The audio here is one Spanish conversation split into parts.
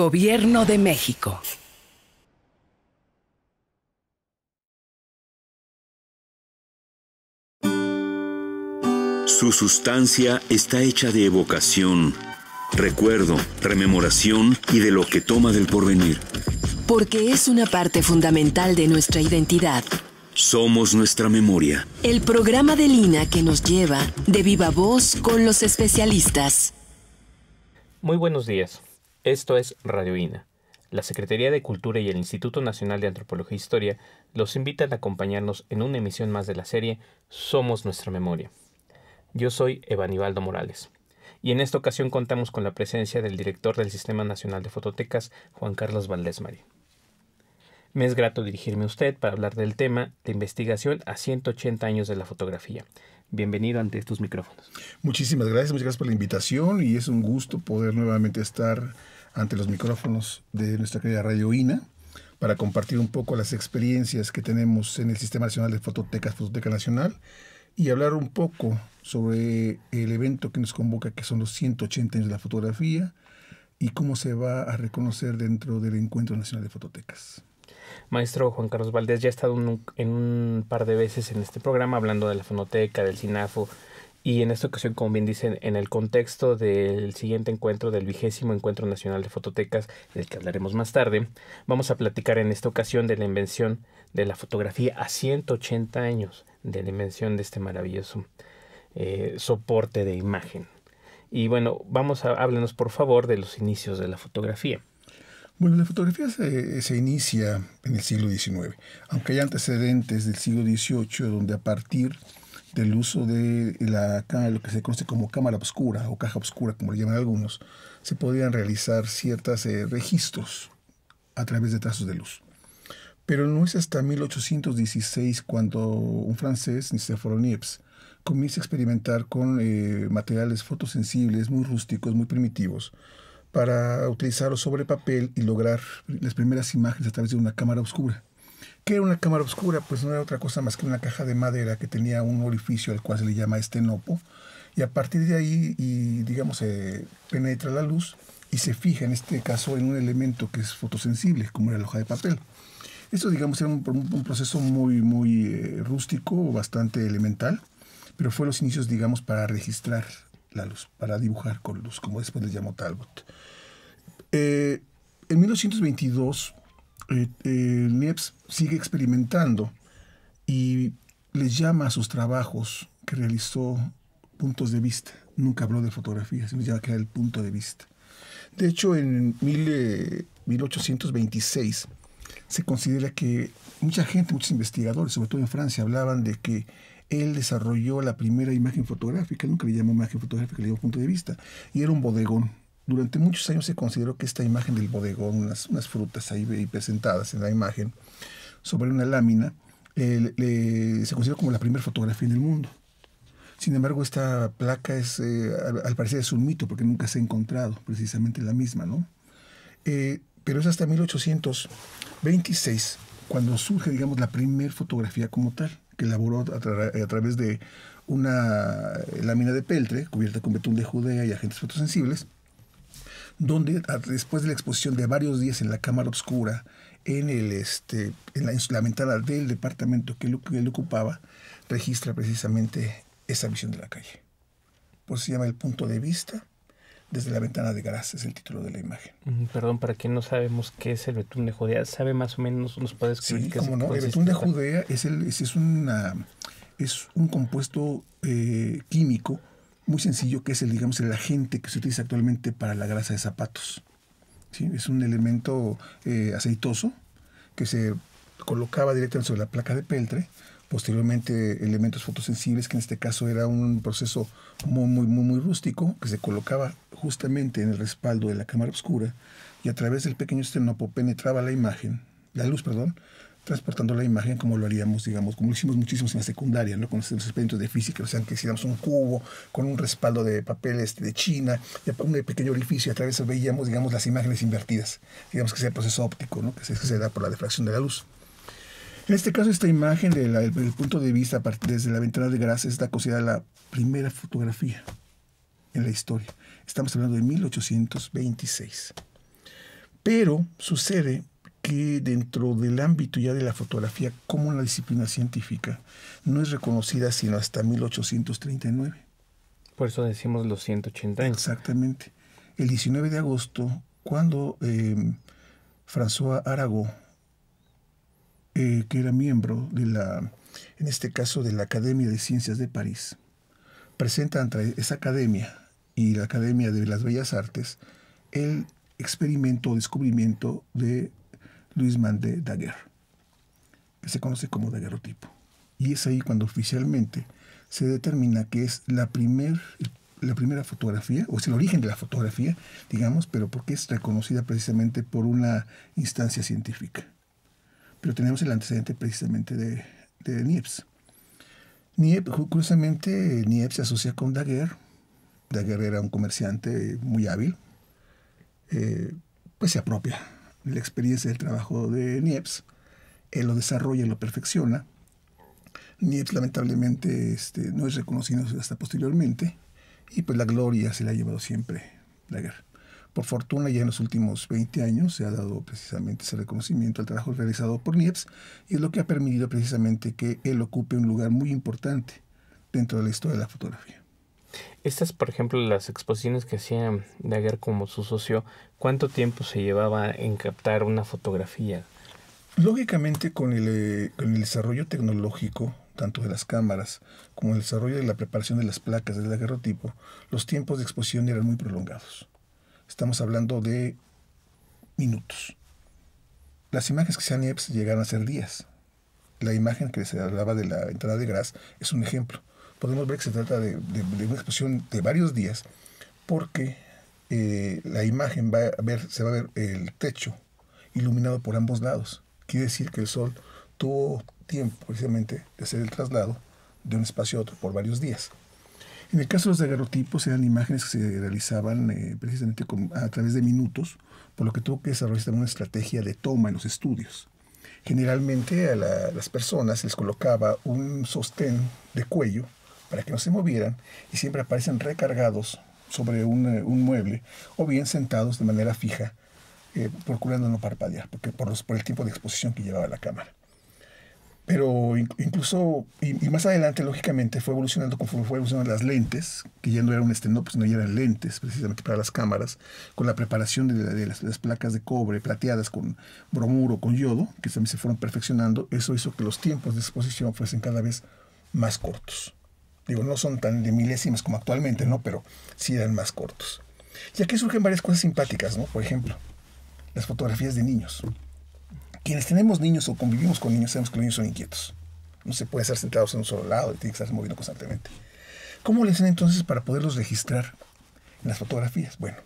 Gobierno de México. Su sustancia está hecha de evocación, recuerdo, rememoración y de lo que toma del porvenir. Porque es una parte fundamental de nuestra identidad. Somos nuestra memoria. El programa de Lina que nos lleva de viva voz con los especialistas. Muy buenos días. Esto es Radio INA. La Secretaría de Cultura y el Instituto Nacional de Antropología e Historia los invitan a acompañarnos en una emisión más de la serie Somos nuestra memoria. Yo soy Evanibaldo Morales. Y en esta ocasión contamos con la presencia del director del Sistema Nacional de Fototecas, Juan Carlos Valdés Mari. Me es grato dirigirme a usted para hablar del tema de investigación a 180 años de la fotografía. Bienvenido ante estos micrófonos. Muchísimas gracias, muchas gracias por la invitación y es un gusto poder nuevamente estar ante los micrófonos de nuestra querida Radio INA para compartir un poco las experiencias que tenemos en el Sistema Nacional de Fototecas, Fototeca Nacional, y hablar un poco sobre el evento que nos convoca, que son los 180 años de la fotografía, y cómo se va a reconocer dentro del Encuentro Nacional de Fototecas. Maestro Juan Carlos Valdés ya ha estado en un par de veces en este programa hablando de la fonoteca, del SINAFO, y en esta ocasión, como bien dicen, en el contexto del siguiente encuentro, del vigésimo Encuentro Nacional de Fototecas, del que hablaremos más tarde, vamos a platicar en esta ocasión de la invención de la fotografía a 180 años de la invención de este maravilloso eh, soporte de imagen. Y bueno, vamos a háblenos por favor de los inicios de la fotografía. Bueno, la fotografía se, se, inicia en el siglo XIX, aunque hay antecedentes del siglo XVIII, donde a partir del uso de la, lo que se conoce como cámara oscura o caja oscura, como le llaman algunos, se podían realizar ciertos eh, registros a través de trazos de luz. Pero no es hasta 1816 cuando un francés, Nicéphore Niepce, comienza a experimentar con eh, materiales fotosensibles muy rústicos, muy primitivos, para utilizarlos sobre papel y lograr las primeras imágenes a través de una cámara oscura. ¿Qué era una cámara oscura? Pues no era otra cosa más que una caja de madera que tenía un orificio al cual se le llama estenopo. Y a partir de ahí, y, digamos, se penetra la luz y se fija en este caso en un elemento que es fotosensible, como era la hoja de papel. Esto, digamos, era un, proceso muy, muy eh, rústico, bastante elemental, pero fue los inicios, digamos, para registrar la luz, para dibujar con luz, como después le llamó Talbot. Eh, en 1922 eh, eh, Niepce sigue experimentando y les llama a sus trabajos que realizó puntos de vista. Nunca habló de fotografía, sino llama que era el punto de vista. De hecho, en 1826 eh, se considera que mucha gente, muchos investigadores, sobre todo en Francia, hablaban de que él desarrolló la primera imagen fotográfica, nunca le llamó imagen fotográfica, le llamó punto de vista, y era un bodegón durante muchos años se consideró que esta imagen del bodegón, unas, frutas ahí presentadas en la imagen sobre una lámina, se consideró como la primera fotografía en el mundo. Sin embargo, esta placa es, eh, al, parecer es un mito porque nunca se ha encontrado precisamente la misma, ¿no? Eh, pero es hasta 1826 cuando surge, digamos, la primera fotografía como tal, que elaboró a, a, través de una lámina de peltre cubierta con betún de Judea y agentes fotosensibles, donde después de la exposición de varios días en la cámara oscura, en, el, este, en la, ventana del departamento que él, ocupaba, registra precisamente esa visión de la calle. Por eso se llama el punto de vista desde la ventana de Gras, es el título de la imagen. Perdón, para quien no sabemos qué es el betún de Judea, ¿sabe más o menos, nos puede explicar? Sí, cómo no, el betún de Judea es, el, es, una, es un compuesto eh, químico muy sencillo que es el, digamos, el agente que se utiliza actualmente para la grasa de zapatos. ¿sí? Es un elemento eh, aceitoso que se colocaba directamente sobre la placa de peltre, posteriormente elementos fotosensibles, que en este caso era un proceso muy, muy, muy, muy rústico, que se colocaba justamente en el respaldo de la cámara oscura y a través del pequeño estenopo penetraba la imagen, la luz, perdón, transportando la imagen como lo haríamos, digamos, como lo hicimos muchísimo en la secundaria, ¿no? con los experimentos de física, o sea, que hiciéramos un cubo con un respaldo de papel este, de China, un pequeño orificio, y a través de veíamos, digamos, las imágenes invertidas, digamos que sea el proceso óptico, ¿no? que se, se da por la defracción de la luz. En este caso, esta imagen, del punto de vista desde la ventana de Gras, está considerada la primera fotografía en la historia. Estamos hablando de 1826. Pero sucede que dentro del ámbito ya de la fotografía como una disciplina científica no es reconocida sino hasta 1839. Por eso decimos los 180 años. Exactamente. El 19 de agosto, cuando eh, François Arago, eh, que era miembro de la, en este caso de la Academia de Ciencias de París, presenta entre esa academia y la Academia de las Bellas Artes el experimento o descubrimiento de Luis Mandé Daguerre, que se conoce como daguerrotipo. Y es ahí cuando oficialmente se determina que es la, primer, la primera fotografía, o es el origen de la fotografía, digamos, pero porque es reconocida precisamente por una instancia científica. Pero tenemos el antecedente precisamente de, de Niepce. Curiosamente, se asocia con Daguerre. Daguerre era un comerciante muy hábil, eh, pues se apropia la experiencia del trabajo de Niepce, él lo desarrolla y lo perfecciona. Niepce lamentablemente este, no es reconocido hasta posteriormente y pues la gloria se la ha llevado siempre Daguerre. Por fortuna ya en los últimos 20 años se ha dado precisamente ese reconocimiento al trabajo realizado por Niepce y es lo que ha permitido precisamente que él ocupe un lugar muy importante dentro de la historia de la fotografía. Estas, por ejemplo, las exposiciones que hacía Daguerre como su socio, ¿cuánto tiempo se llevaba en captar una fotografía? Lógicamente, con el, eh, con el desarrollo tecnológico, tanto de las cámaras como el desarrollo de la preparación de las placas del daguerrotipo, los tiempos de exposición eran muy prolongados. Estamos hablando de minutos. Las imágenes que se han hecho llegaron a ser días. La imagen que se hablaba de la entrada de Gras es un ejemplo podemos ver que se trata de, una exposición de varios días, porque eh, la imagen va a ver, se va a ver el techo iluminado por ambos lados. Quiere decir que el sol tuvo tiempo precisamente de hacer el traslado de un espacio a otro por varios días. En el caso de los daguerrotipos eran imágenes que se realizaban eh, precisamente a través de minutos, por lo que tuvo que desarrollar una estrategia de toma en los estudios. Generalmente a las personas les colocaba un sostén de cuello para que no se movieran y siempre aparecen recargados sobre un, eh, mueble o bien sentados de manera fija, eh, procurando no parpadear, porque por, los, por el tiempo de exposición que llevaba la cámara. Pero incluso, y, más adelante, lógicamente, fue evolucionando conforme fue evolucionando las lentes, que ya no eran un estenópolis, no ya eran lentes precisamente para las cámaras, con la preparación de, las, las, placas de cobre plateadas con bromuro, con yodo, que también se fueron perfeccionando. Eso hizo que los tiempos de exposición fuesen cada vez más cortos. Digo, no son tan de milésimas como actualmente, ¿no? Pero sí eran más cortos. Y aquí surgen varias cosas simpáticas, ¿no? Por ejemplo, las fotografías de niños. Quienes tenemos niños o convivimos con niños sabemos que los niños son inquietos. No se puede estar sentados en un solo lado y tiene que estarse moviendo constantemente. ¿Cómo le hacen entonces para poderlos registrar en las fotografías? Bueno,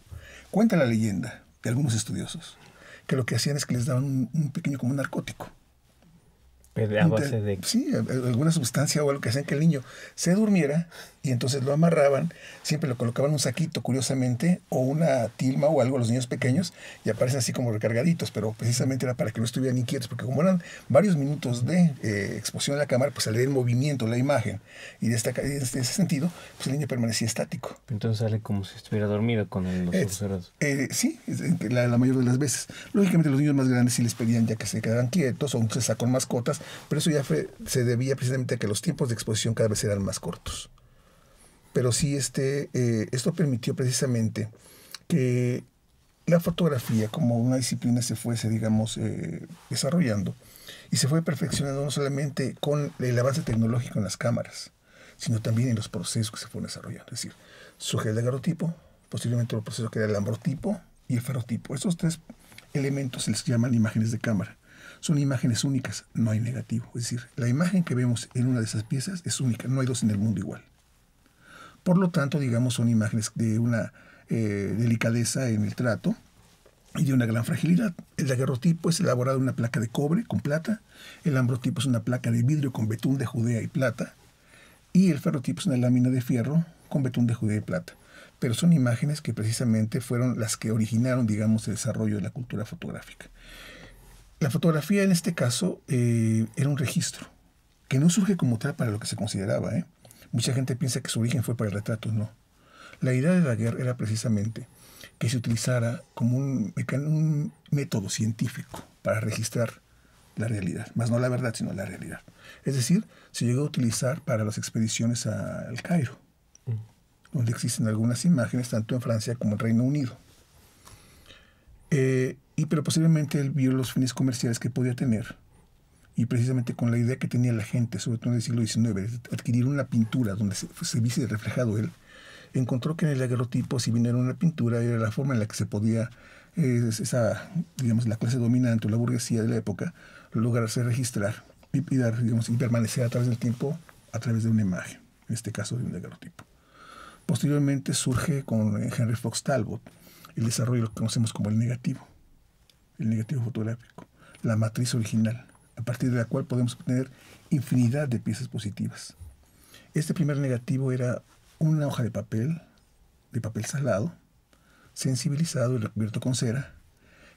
cuenta la leyenda de algunos estudiosos que lo que hacían es que les daban un, un pequeño como un narcótico a base de... Sí, alguna sustancia o algo que hacían que el niño se durmiera y entonces lo amarraban, siempre lo colocaban un saquito, curiosamente, o una tilma o algo a los niños pequeños y aparecen así como recargaditos, pero precisamente era para que no estuvieran inquietos, porque como eran varios minutos de eh, exposición a la cámara, pues salía en movimiento la imagen y de, esta, de ese sentido, pues el niño permanecía estático. Entonces sale como si estuviera dormido con los ojos cerrados. Eh, sí, la, la, mayor de las veces. Lógicamente los niños más grandes sí les pedían ya que se quedaran quietos o se sacó mascotas, pero eso ya fue, se debía precisamente a que los tiempos de exposición cada vez eran más cortos. Pero sí, este, eh, esto permitió precisamente que la fotografía como una disciplina se fuese, digamos, eh, desarrollando y se fue perfeccionando no solamente con el avance tecnológico en las cámaras, sino también en los procesos que se fueron desarrollando. Es decir, surge el daguerrotipo, posteriormente el proceso que era el ambrotipo y el ferrotipo. Estos tres elementos se les llaman imágenes de cámara son imágenes únicas, no hay negativo. Es decir, la imagen que vemos en una de esas piezas es única, no hay dos en el mundo igual. Por lo tanto, digamos, son imágenes de una eh, delicadeza en el trato y de una gran fragilidad. El daguerrotipo es elaborado en una placa de cobre con plata, el ambrotipo es una placa de vidrio con betún de Judea y plata, y el ferrotipo es una lámina de fierro con betún de Judea y plata. Pero son imágenes que precisamente fueron las que originaron, digamos, el desarrollo de la cultura fotográfica. La fotografía en este caso eh, era un registro, que no surge como tal para lo que se consideraba. ¿eh? Mucha gente piensa que su origen fue para el retrato, no. La idea de la guerra era precisamente que se utilizara como un, un método científico para registrar la realidad, más no la verdad, sino la realidad. Es decir, se llegó a utilizar para las expediciones al Cairo, donde existen algunas imágenes tanto en Francia como en Reino Unido. Eh, y pero posiblemente él vio los fines comerciales que podía tener y precisamente con la idea que tenía la gente, sobre todo en el siglo XIX, adquirir una pintura donde se, se viese reflejado él, encontró que en el agrotipo, si bien era una pintura, era la forma en la que se podía, eh, esa, digamos, la clase dominante o la burguesía de la época, lograrse registrar y, digamos, y permanecer a través del tiempo a través de una imagen, en este caso de un agrotipo. Posteriormente surge con Henry Fox Talbot el desarrollo de lo que conocemos como el negativo, el negativo fotográfico, la matriz original, a partir de la cual podemos obtener infinidad de piezas positivas. Este primer negativo era una hoja de papel, de papel salado, sensibilizado y recubierto con cera,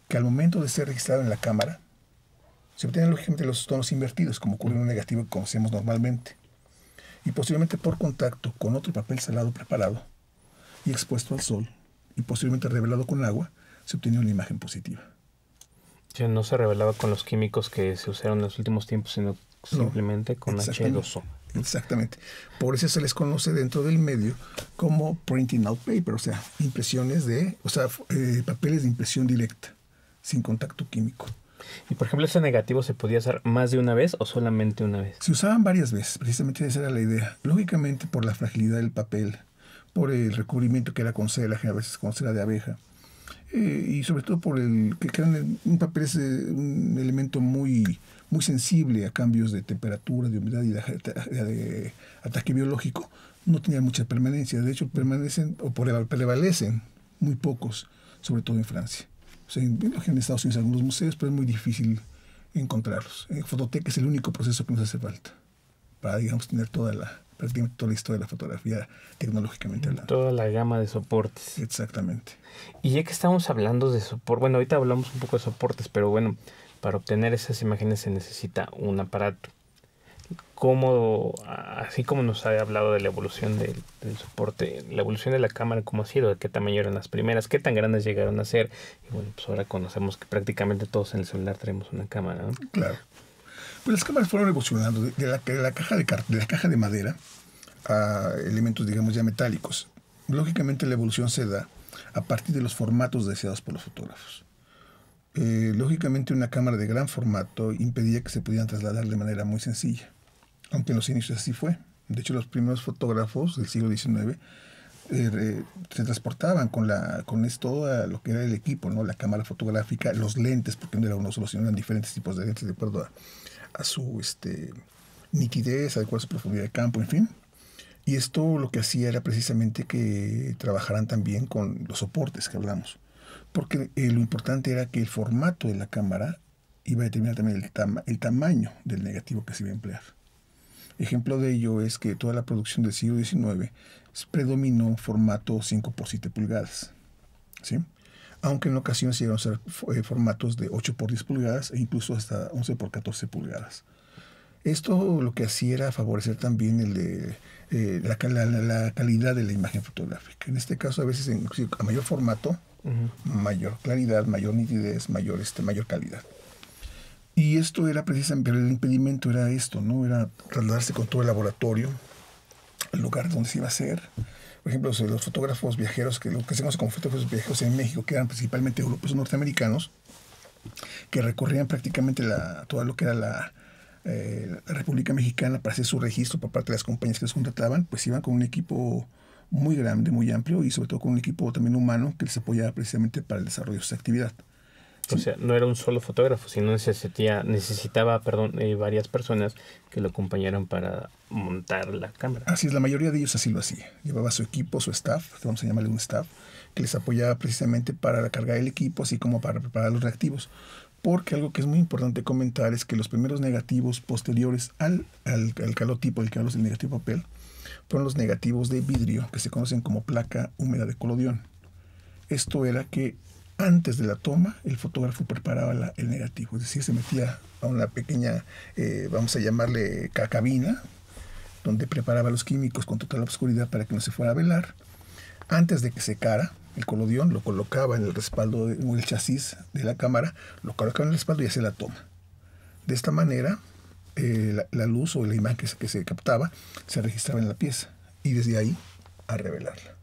que al momento de ser registrado en la cámara, se obtienen lógicamente los tonos invertidos, como ocurre en un negativo que conocemos normalmente, y posiblemente por contacto con otro papel salado preparado y expuesto al sol, y posiblemente revelado con agua, se obtiene una imagen positiva. No se revelaba con los químicos que se usaron en los últimos tiempos, sino simplemente con H2O. Exactamente. Por eso se les conoce dentro del medio como printing out paper, o sea, impresiones de, o sea, eh, papeles de impresión directa, sin contacto químico. Y por ejemplo, ese negativo se podía usar más de una vez o solamente una vez? Se usaban varias veces, precisamente esa era la idea. Lógicamente por la fragilidad del papel, por el recubrimiento que era con cera, a veces con cera de abeja, eh, y sobre todo por el que eran, un papel es un elemento muy muy sensible a cambios de temperatura, de humedad y de, ataque biológico, no tenía mucha permanencia. De hecho, permanecen o prevalecen muy pocos, sobre todo en Francia. O sea, en, en Estados Unidos algunos museos, pero es muy difícil encontrarlos. En Fototeca es el único proceso que nos hace falta para, digamos, tener toda la, prácticamente toda la historia de la fotografía tecnológicamente hablando. Toda la gama de soportes. Exactamente. Y ya que estamos hablando de soportes, bueno, ahorita hablamos un poco de soportes, pero bueno, para obtener esas imágenes se necesita un aparato. Como, así como nos ha hablado de la evolución del, soporte, la evolución de la cámara, cómo ha sido, de qué tamaño eran las primeras, qué tan grandes llegaron a ser. Y bueno, pues ahora conocemos que prácticamente todos en el celular tenemos una cámara. ¿no? Claro. Pues las cámaras fueron evolucionando de, la, caja de, madera a elementos, digamos, ya metálicos. Lógicamente la evolución se da a partir de los formatos deseados por los fotógrafos. Eh, lógicamente una cámara de gran formato impedía que se pudieran trasladar de manera muy sencilla, aunque en los inicios así fue. De hecho, los primeros fotógrafos del siglo XIX eh, se transportaban con, esto lo que era el equipo, ¿no? la cámara fotográfica, los lentes, porque no era uno solo, sino eran diferentes tipos de lentes de acuerdo su este, nitidez, adecuada a su profundidad de campo, en fin. Y esto lo que hacía era precisamente que trabajaran también con los soportes que hablamos porque eh, lo importante era que el formato de la cámara iba a determinar también el, el tamaño del negativo que se iba a emplear. Ejemplo de ello es que toda la producción del siglo XIX predominó formato 5 por 7 pulgadas. ¿sí? Aunque en ocasiones llegaron a ser eh, formatos de 8 por 10 pulgadas e incluso hasta 11 por 14 pulgadas. Esto lo que hacía era favorecer también el de, eh, la, la, calidad de la imagen fotográfica. En este caso, a veces en, a mayor formato, mayor claridad, mayor nitidez, mayor, este, mayor calidad. Y esto era precisamente, el impedimento era esto, ¿no? Era trasladarse con todo el laboratorio al lugar donde se iba a hacer. Por ejemplo, los fotógrafos viajeros, que lo que conoce como fotógrafos viajeros en México, que eran principalmente europeos norteamericanos, que recorrían prácticamente la, todo lo que era la, eh, la República Mexicana para hacer su registro por parte de las compañías que los contrataban, pues iban con un equipo muy grande, muy amplio y sobre todo con un equipo también humano que les apoyaba precisamente para el desarrollo de su actividad. O sea, no era un solo fotógrafo, sino necesitaba, necesitaba perdón, eh, varias personas que lo acompañaran para montar la cámara. Así es, la mayoría de ellos así lo hacía. Llevaba su equipo, su staff, vamos a llamarle un staff, que les apoyaba precisamente para cargar el equipo, así como para preparar los reactivos. Porque algo que es muy importante comentar es que los primeros negativos posteriores al, al, al calotipo, el hablo del negativo papel, fueron los negativos de vidrio, que se conocen como placa húmeda de colodión. Esto era que antes de la toma el fotógrafo preparaba el negativo, es decir, se metía a una pequeña, eh, vamos a llamarle cabina, donde preparaba los químicos con total oscuridad para que no se fuera a velar. Antes de que secara, el colodión, lo colocaba en el respaldo, o el chasis de la cámara, lo colocaba en el respaldo y hacía la toma. De esta manera, eh, la, luz o la imagen que se, que se, captaba se registraba en la pieza y desde ahí a revelarla.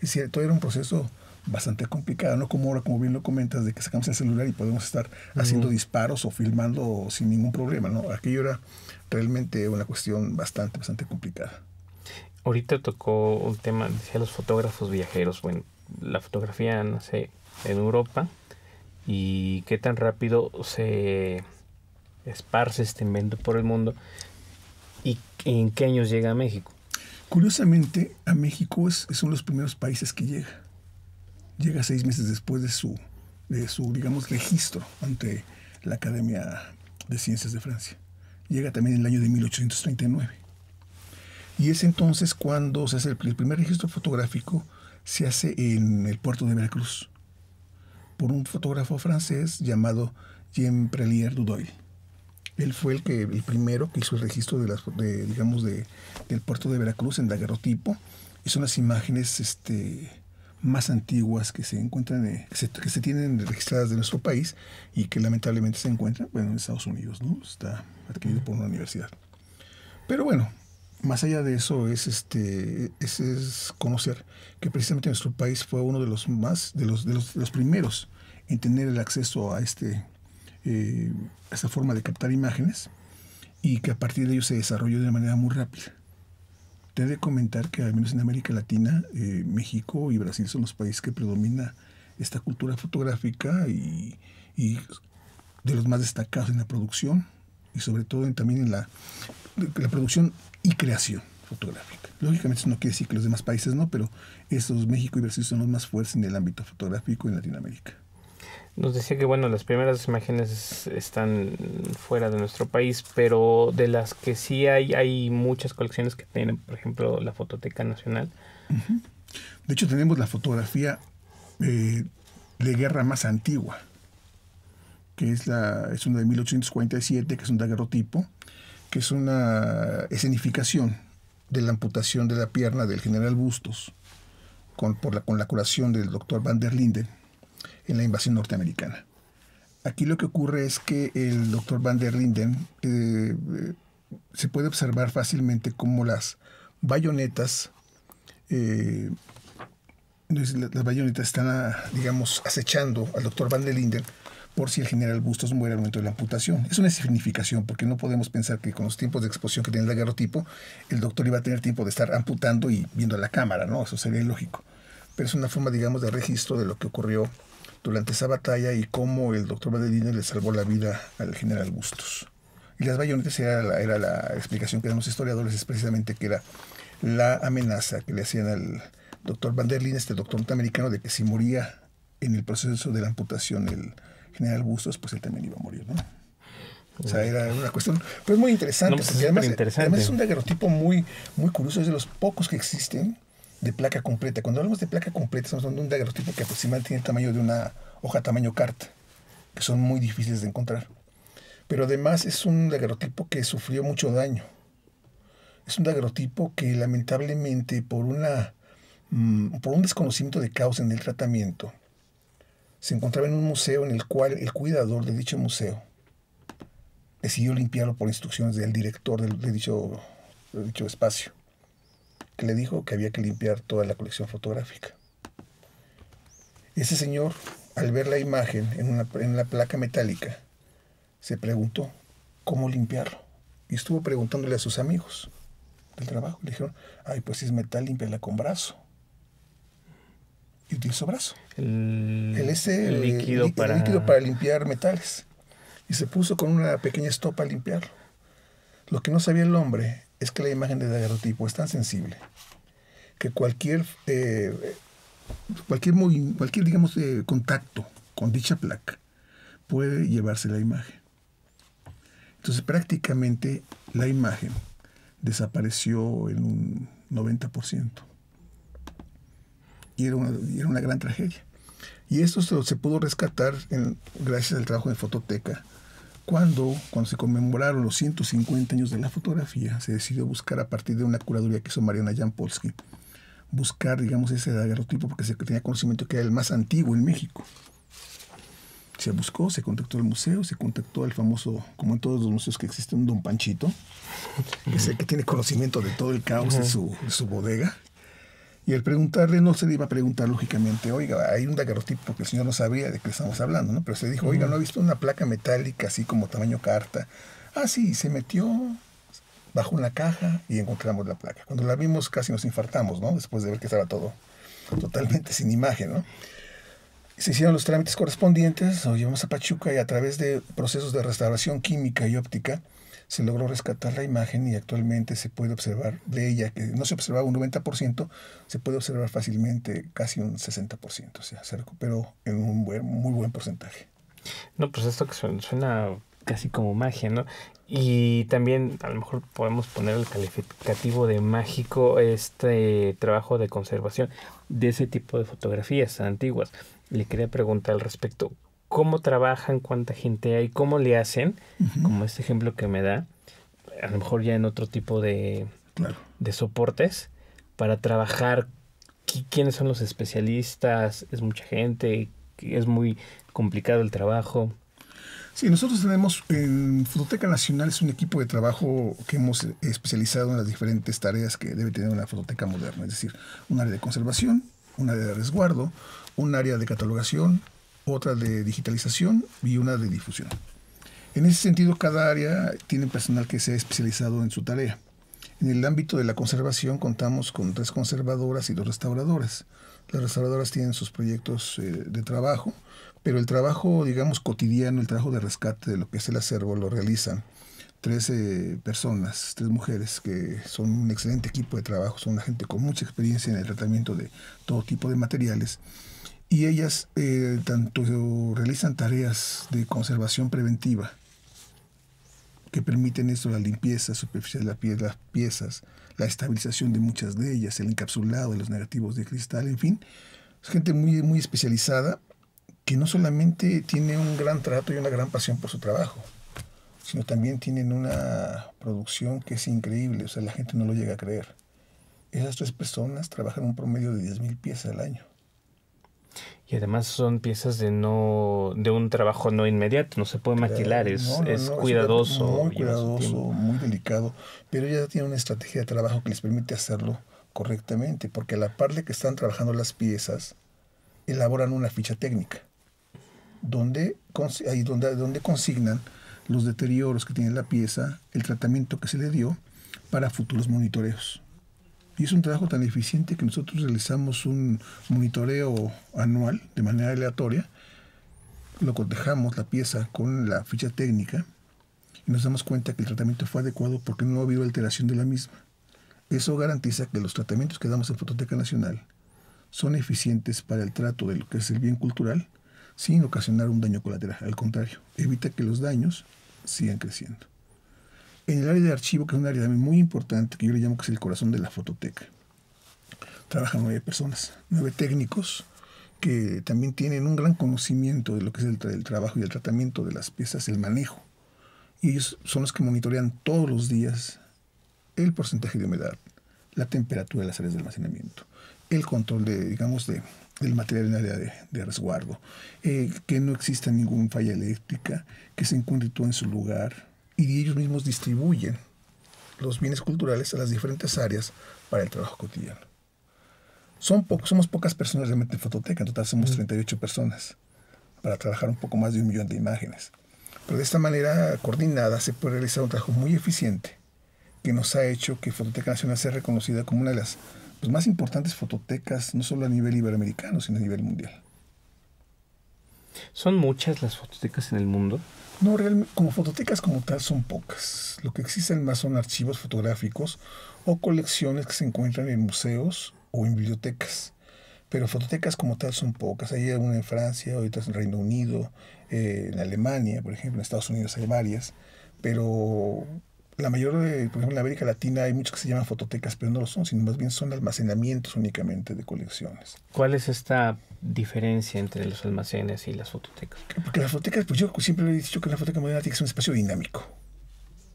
Es cierto, era un proceso bastante complicado, no como ahora, como bien lo comentas, de que sacamos el celular y podemos estar uh -huh. haciendo disparos o filmando sin ningún problema, ¿no? Aquello era realmente una cuestión bastante, bastante complicada. Ahorita tocó un tema, decía los fotógrafos viajeros, bueno, la fotografía nace en Europa y qué tan rápido se esparce este invento por el mundo y en qué años llega a México. Curiosamente, a México es, es uno de los primeros países que llega. Llega seis meses después de su, de su, digamos, registro ante la Academia de Ciencias de Francia. Llega también en el año de 1839. Y es entonces cuando se hace el, primer registro fotográfico, se hace en el puerto de Veracruz, por un fotógrafo francés llamado Jean Prelier Dudoil. Él fue el que el primero que hizo el registro de las de, digamos de, del puerto de Veracruz en daguerrotipo y son imágenes este más antiguas que se encuentran eh, que, se, que, se, tienen registradas de nuestro país y que lamentablemente se encuentran bueno en Estados Unidos no está adquirido por una universidad pero bueno más allá de eso es este es, es conocer que precisamente nuestro país fue uno de los más de los de los, de los primeros en tener el acceso a este eh, esa forma de captar imágenes y que a partir de ello se desarrolló de manera muy rápida. Te he de comentar que al menos en América Latina, eh, México y Brasil son los países que predomina esta cultura fotográfica y, de los más destacados en la producción y sobre todo en, también en la, la producción y creación fotográfica. Lógicamente eso no quiere decir que los demás países no, pero estos México y Brasil son los más fuertes en el ámbito fotográfico en Latinoamérica. Nos decía que bueno, las primeras imágenes están fuera de nuestro país, pero de las que sí hay, hay muchas colecciones que tienen, por ejemplo, la Fototeca Nacional. De hecho, tenemos la fotografía eh, de guerra más antigua, que es, la, es una de 1847, que es un daguerrotipo, que es una escenificación de la amputación de la pierna del general Bustos con, por la, con la curación del doctor Van der Linden en la invasión norteamericana. Aquí lo que ocurre es que el doctor Van der Linden eh, se puede observar fácilmente cómo las bayonetas, eh, las bayonetas están, digamos, acechando al doctor Van der Linden por si el general Bustos muere al momento de la amputación. Es una significación, porque no podemos pensar que con los tiempos de exposición que tiene el daguerrotipo, el doctor iba a tener tiempo de estar amputando y viendo la cámara, ¿no? Eso sería ilógico. Pero es una forma, digamos, de registro de lo que ocurrió durante esa batalla y cómo el doctor Valderine le salvó la vida al general Bustos. Y las bayonetas era la, era la explicación que dan los historiadores, es precisamente que era la amenaza que le hacían al doctor Van der Linde, este doctor norteamericano, de que si moría en el proceso de la amputación el general Bustos, pues él también iba a morir, ¿no? O sea, era una cuestión, pero es muy interesante, no, pues porque además, además, es un daguerrotipo muy, muy curioso, es de los pocos que existen de placa completa. Cuando hablamos de placa completa, estamos hablando de un daguerrotipo que aproximadamente tiene el tamaño de una hoja tamaño carta, que son muy difíciles de encontrar. Pero además es un daguerrotipo que sufrió mucho daño. Es un daguerrotipo que lamentablemente por, una, mmm, por un desconocimiento de causa en el tratamiento, se encontraba en un museo en el cual el cuidador de dicho museo decidió limpiarlo por instrucciones del director dicho, de dicho espacio que le dijo que había que limpiar toda la colección fotográfica. Ese señor, al ver la imagen en una, en la placa metálica, se preguntó cómo limpiarlo. Y estuvo preguntándole a sus amigos del trabajo. Le dijeron, ay, pues si es metal, límpiala con brazo. Y utilizó brazo. El, el ese el líquido, el, para... el líquido para limpiar metales. Y se puso con una pequeña estopa a limpiarlo. Lo que no sabía el hombre es que la imagen de daguerrotipo es tan sensible que cualquier, eh, cualquier, cualquier digamos, eh, contacto con dicha placa puede llevarse la imagen. Entonces prácticamente la imagen desapareció en un 90%. Y era una, y era una gran tragedia. Y esto se, pudo rescatar gracias al trabajo de Fototeca, cuando, cuando se conmemoraron los 150 años de la fotografía, se decidió buscar a partir de una curaduría que hizo Mariana Jampolsky, buscar, digamos, ese daguerrotipo porque se tenía conocimiento que era el más antiguo en México. Se buscó, se contactó al museo, se contactó al famoso, como en todos los museos que existe, un don Panchito, que es el que tiene conocimiento de todo el caos de su, de su bodega. Y al preguntarle, no se le iba a preguntar lógicamente, oiga, hay un daguerrotipo porque el señor no sabía de qué estamos hablando, ¿no? Pero se dijo, oiga, ¿no ha visto una placa metálica así como tamaño carta? Ah, sí, se metió bajo una caja y encontramos la placa. Cuando la vimos casi nos infartamos, ¿no? Después de ver que estaba todo totalmente sin imagen, ¿no? Se hicieron los trámites correspondientes, lo llevamos a Pachuca y a través de procesos de restauración química y óptica se logró rescatar la imagen y actualmente se puede observar de ella, que no se observaba un 90%, se puede observar fácilmente casi un 60%, o sea, se recuperó en un buen, muy buen porcentaje. No, pues esto que suena, suena casi como magia, ¿no? Y también a lo mejor podemos poner el calificativo de mágico este trabajo de conservación de ese tipo de fotografías antiguas. Le quería preguntar al respecto, ¿cómo trabajan? ¿Cuánta gente hay? ¿Cómo le hacen? Como este ejemplo que me da, a lo mejor ya en otro tipo de, Claro. de soportes para trabajar. qui- ¿Quiénes son los especialistas? ¿Es mucha gente? ¿Es muy complicado el trabajo? Sí, nosotros tenemos en Fototeca Nacional es un equipo de trabajo que hemos especializado en las diferentes tareas que debe tener una fototeca moderna, es decir, un área de conservación, un área de resguardo, un área de catalogación, otra de digitalización y una de difusión. En ese sentido, cada área tiene personal que se ha especializado en su tarea. En el ámbito de la conservación contamos con tres conservadoras y dos restauradoras. Las restauradoras tienen sus proyectos eh, de trabajo, pero el trabajo, digamos, cotidiano, el trabajo de rescate de lo que es el acervo, lo realizan tres eh, personas, tres mujeres que son un excelente equipo de trabajo, son una gente con mucha experiencia en el tratamiento de todo tipo de materiales. Y ellas eh, tanto realizan tareas de conservación preventiva, que permiten esto, la limpieza superficial de las piezas, la estabilización de muchas de ellas, el encapsulado de los negativos de cristal, en fin. Es gente muy, muy especializada que no solamente tiene un gran trato y una gran pasión por su trabajo, sino también tienen una producción que es increíble, o sea, la gente no lo llega a creer. Esas tres personas trabajan un promedio de 10.000 piezas al año. Y además son piezas de no de un trabajo no inmediato, no se puede maquilar, es, No, no, es no, cuidadoso. Muy cuidadoso, muy delicado, pero ya tiene una estrategia de trabajo que les permite hacerlo correctamente, porque a la par de que están trabajando las piezas, elaboran una ficha técnica, donde, ahí donde, donde consignan los deterioros que tiene la pieza, el tratamiento que se le dio para futuros monitoreos. Y es un trabajo tan eficiente que nosotros realizamos un monitoreo anual de manera aleatoria, lo cotejamos la pieza con la ficha técnica y nos damos cuenta que el tratamiento fue adecuado porque no ha habido alteración de la misma. Eso garantiza que los tratamientos que damos en Fototeca Nacional son eficientes para el trato de lo que es el bien cultural sin ocasionar un daño colateral. Al contrario, evita que los daños sigan creciendo. En el área de archivo, que es un área también muy importante, que yo le llamo que es el corazón de la fototeca, trabajan nueve personas, nueve técnicos que también tienen un gran conocimiento de lo que es el, el trabajo y el tratamiento de las piezas, el manejo. Y ellos son los que monitorean todos los días el porcentaje de humedad, la temperatura de las áreas de almacenamiento, el control de, digamos, de, del material en área de, de resguardo, eh, que no exista ninguna falla eléctrica, que se encuentre todo en su lugar, y ellos mismos distribuyen los bienes culturales a las diferentes áreas para el trabajo cotidiano. Son pocos, somos pocas personas realmente en Fototeca, en total somos 38 personas para trabajar un poco más de un millón de imágenes. Pero de esta manera coordinada se puede realizar un trabajo muy eficiente que nos ha hecho que Fototeca Nacional sea reconocida como una de las pues, más importantes fototecas, no solo a nivel iberoamericano, sino a nivel mundial. ¿Son muchas las fototecas en el mundo? No, realmente, como fototecas como tal son pocas. Lo que existen más son archivos fotográficos o colecciones que se encuentran en museos o en bibliotecas. Pero fototecas como tal son pocas. Hay una en Francia, otras en Reino Unido, eh, en Alemania, por ejemplo, en Estados Unidos hay varias. Pero la mayor, eh, por ejemplo, en América Latina hay muchas que se llaman fototecas, pero no lo son, sino más bien son almacenamientos únicamente de colecciones. ¿Cuál es esta diferencia entre los almacenes y las fototecas? Porque las fototecas, pues yo siempre he dicho que la fototeca moderna tiene que ser un espacio dinámico,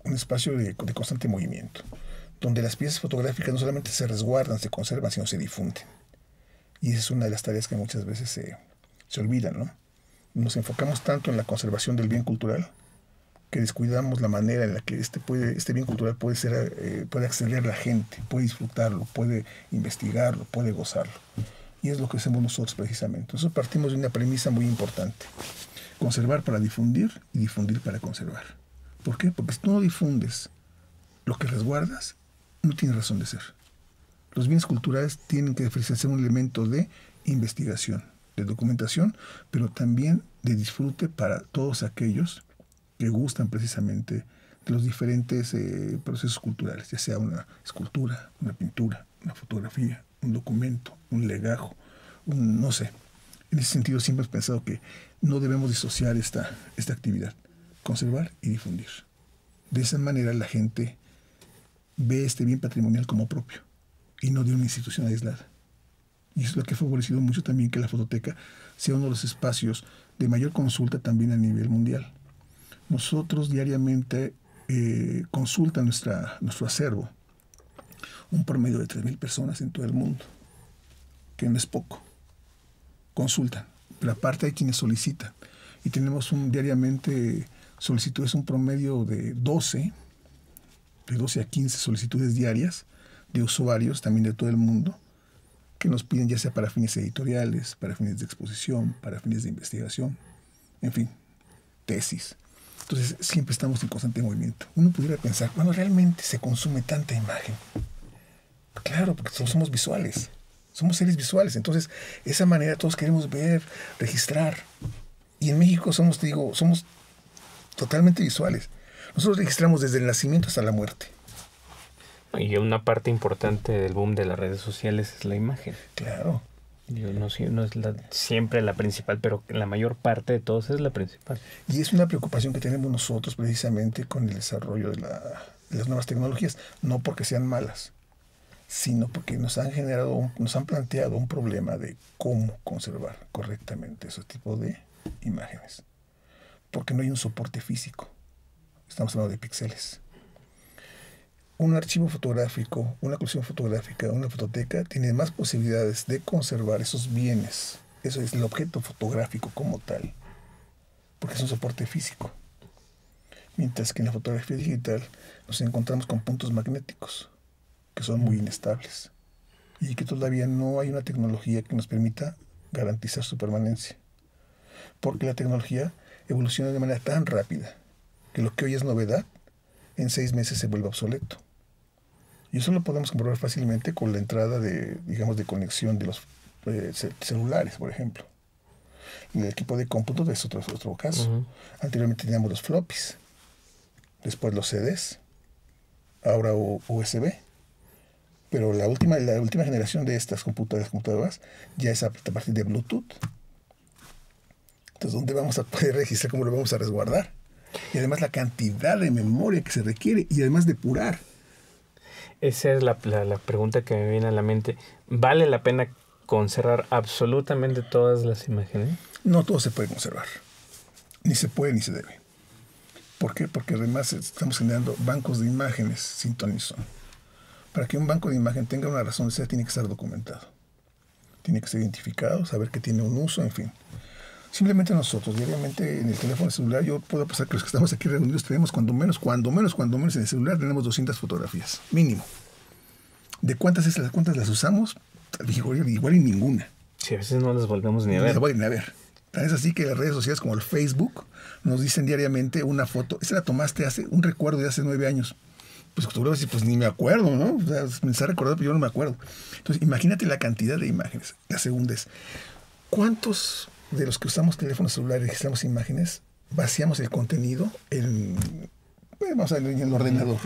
un espacio de, de constante movimiento, donde las piezas fotográficas no solamente se resguardan, se conservan, sino se difunden. Y esa es una de las tareas que muchas veces se, se olvidan, ¿no? Nos enfocamos tanto en la conservación del bien cultural que descuidamos la manera en la que este, puede, este bien cultural puede, ser, eh, puede acceder a la gente, puede disfrutarlo, puede investigarlo, puede gozarlo. Y es lo que hacemos nosotros precisamente. Nosotros partimos de una premisa muy importante. Conservar para difundir y difundir para conservar. ¿Por qué? Porque si tú no difundes lo que resguardas, no tiene razón de ser. Los bienes culturales tienen que ser un elemento de investigación, de documentación, pero también de disfrute para todos aquellos que gustan precisamente de los diferentes eh, procesos culturales, ya sea una escultura, una pintura, una fotografía, un documento, un legajo, un, no sé. En ese sentido siempre he pensado que no debemos disociar esta, esta actividad, conservar y difundir. De esa manera la gente ve este bien patrimonial como propio y no de una institución aislada. Y es lo que ha favorecido mucho también que la fototeca sea uno de los espacios de mayor consulta también a nivel mundial. Nosotros diariamente eh, consultan nuestra, nuestro acervo un promedio de 3.000 personas en todo el mundo, que no es poco. Consultan, pero aparte hay quienes solicitan. Y tenemos un, diariamente solicitudes, un promedio de 12, de 12 a 15 solicitudes diarias de usuarios también de todo el mundo que nos piden ya sea para fines editoriales, para fines de exposición, para fines de investigación, en fin, tesis. Entonces siempre estamos en constante movimiento. Uno pudiera pensar, bueno, realmente se consume tanta imagen. Claro, porque todos somos visuales, somos seres visuales. Entonces, esa manera todos queremos ver, registrar. Y en México somos, digo, somos totalmente visuales. Nosotros registramos desde el nacimiento hasta la muerte. Y una parte importante del boom de las redes sociales es la imagen. Claro. No, es siempre la principal, pero la mayor parte de todos es la principal. Y es una preocupación que tenemos nosotros precisamente con el desarrollo de, de las nuevas tecnologías, no porque sean malas, sino porque nos han generado, nos han planteado un problema de cómo conservar correctamente ese tipo de imágenes. Porque no hay un soporte físico. Estamos hablando de píxeles un archivo fotográfico, una colección fotográfica, una fototeca tiene más posibilidades de conservar esos bienes. Eso es el objeto fotográfico como tal, porque es un soporte físico. Mientras que en la fotografía digital nos encontramos con puntos magnéticos, que son muy inestables, y que todavía no hay una tecnología que nos permita garantizar su permanencia. Porque la tecnología evoluciona de manera tan rápida que lo que hoy es novedad, en seis meses se vuelve obsoleto. Y eso lo podemos comprobar fácilmente con la entrada de, digamos, de conexión de los eh, celulares, por ejemplo. Y el equipo de cómputo es otro, otro caso. Anteriormente teníamos los floppies, después los CDs, ahora USB. Pero la última, la última generación de estas computadoras, computadoras ya es a partir de Bluetooth. Entonces, ¿dónde vamos a poder registrar? ¿Cómo lo vamos a resguardar? Y además la cantidad de memoria que se requiere y además depurar. Esa es la, la, pregunta que me viene a la mente. ¿Vale la pena conservar absolutamente todas las imágenes? No todo se puede conservar. Ni se puede ni se debe. ¿Por qué? Porque además estamos generando bancos de imágenes sin ton son. Para que un banco de imagen tenga una razón de ser, tiene que estar documentado. Tiene que ser identificado, saber que tiene un uso, en fin. Simplemente nosotros, diariamente en el teléfono celular, yo puedo pasar que los que estamos aquí reunidos tenemos cuando menos, cuando menos, cuando menos en el celular tenemos 200 fotografías, mínimo. ¿De cuántas, es, cuántas las usamos? Igual, igual y ninguna. Sí, a veces no las volvemos ni a ver. No las a ver. Es así que las redes sociales como el Facebook nos dicen diariamente una foto. Esa la tomaste hace un recuerdo de hace nueve años. Pues tú decir, pues ni me acuerdo, ¿no? O sea, me está recordando, pero yo no me acuerdo. Entonces, imagínate la cantidad de imágenes. La segunda es, ¿cuántos de los que usamos teléfonos celulares y registramos imágenes, vaciamos el contenido en, vamos a en el ordenador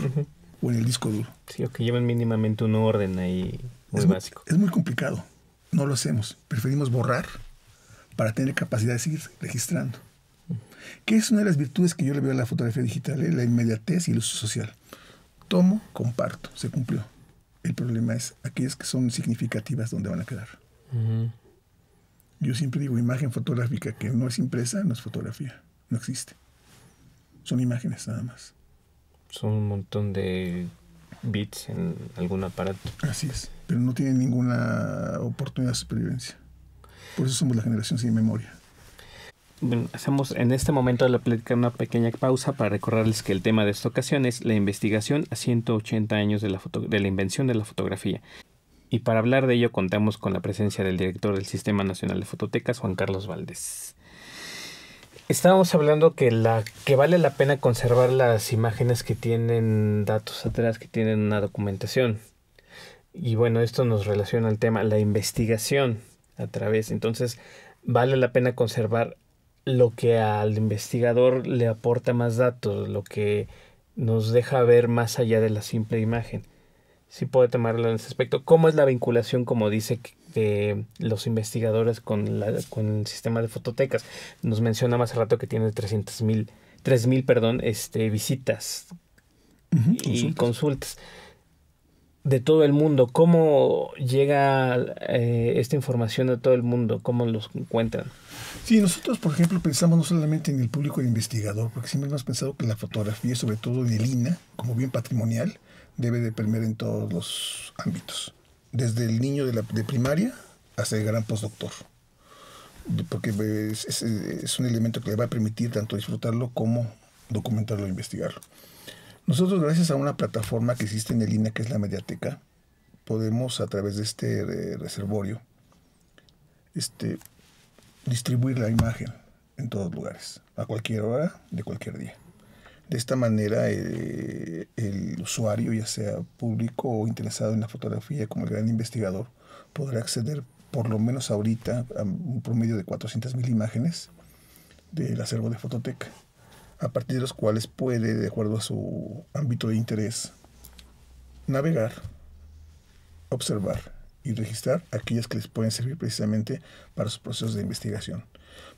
o en el disco duro. Sí, o que llevan mínimamente un orden ahí muy es básico. es muy complicado. No lo hacemos. Preferimos borrar para tener capacidad de seguir registrando. ¿Qué es una de las virtudes que yo le veo a la fotografía digital? Eh, la inmediatez y el uso social. Tomo, comparto, se cumplió. El problema es aquellas que son significativas, ¿dónde van a quedar? Yo siempre digo, imagen fotográfica que no es impresa, no es fotografía, no existe. Son imágenes nada más. Son un montón de bits en algún aparato. Así es, pero no tienen ninguna oportunidad de supervivencia. Por eso somos la generación sin memoria. Bueno, hacemos en este momento de la plática una pequeña pausa para recordarles que el tema de esta ocasión es la investigación a 180 años de la, de la invención de la fotografía. Y para hablar de ello contamos con la presencia del director del Sistema Nacional de Fototecas, Juan Carlos Valdés. Estábamos hablando que la que vale la pena conservar las imágenes que tienen datos atrás, que tienen una documentación. Y bueno, esto nos relaciona al tema la investigación a través. Entonces, vale la pena conservar lo que al investigador le aporta más datos, lo que nos deja ver más allá de la simple imagen. Sí puede tomarlo en ese aspecto. ¿Cómo es la vinculación, como dice, de los investigadores con, la, con el sistema de fototecas? Nos menciona más hace rato que tiene 300 mil, perdón, este, visitas y consultas de todo el mundo. ¿Cómo llega eh, esta información a todo el mundo? ¿Cómo los encuentran? Sí, nosotros, por ejemplo, pensamos no solamente en el público investigador, porque siempre hemos pensado que la fotografía, sobre todo en el INA, como bien patrimonial, debe de permear en todos los ámbitos, desde el niño de, la, de primaria hasta el gran postdoctor, porque es, es un elemento que le va a permitir tanto disfrutarlo como documentarlo e investigarlo. Nosotros, gracias a una plataforma que existe en el INA, que es la Mediateca, podemos a través de este reservorio este, distribuir la imagen en todos lugares, a cualquier hora, de cualquier día. De esta manera, eh, el usuario, ya sea público o interesado en la fotografía, como el gran investigador, podrá acceder por lo menos ahorita a un promedio de 400.000 imágenes del acervo de fototeca a partir de los cuales puede, de acuerdo a su ámbito de interés, navegar, observar y registrar aquellas que les pueden servir precisamente para sus procesos de investigación.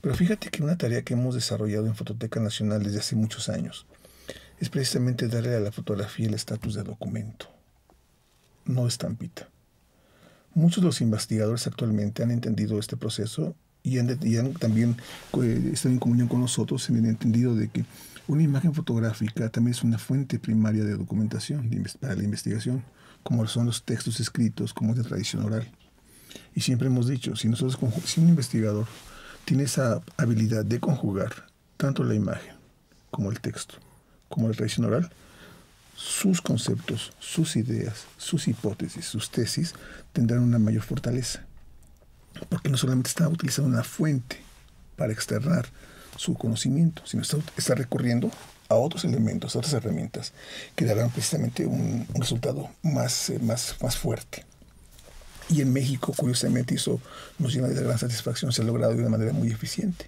Pero fíjate que una tarea que hemos desarrollado en Fototeca Nacional desde hace muchos años es precisamente darle a la fotografía el estatus de documento, no estampita. Muchos de los investigadores actualmente han entendido este proceso y han, también eh, están en comunión con nosotros en el entendido de que una imagen fotográfica también es una fuente primaria de documentación para la investigación, como son los textos escritos, como es de tradición oral. Y siempre hemos dicho, si, nosotros, si un investigador tiene esa habilidad de conjugar tanto la imagen como el texto, como la tradición oral, sus conceptos, sus ideas, sus hipótesis, sus tesis tendrán una mayor fortaleza porque no solamente está utilizando una fuente para externar su conocimiento, sino está, está recurriendo a otros elementos, a otras herramientas que darán precisamente un, resultado más, eh, más, más fuerte. Y en México, curiosamente, eso nos llena de gran satisfacción, se ha logrado de una manera muy eficiente.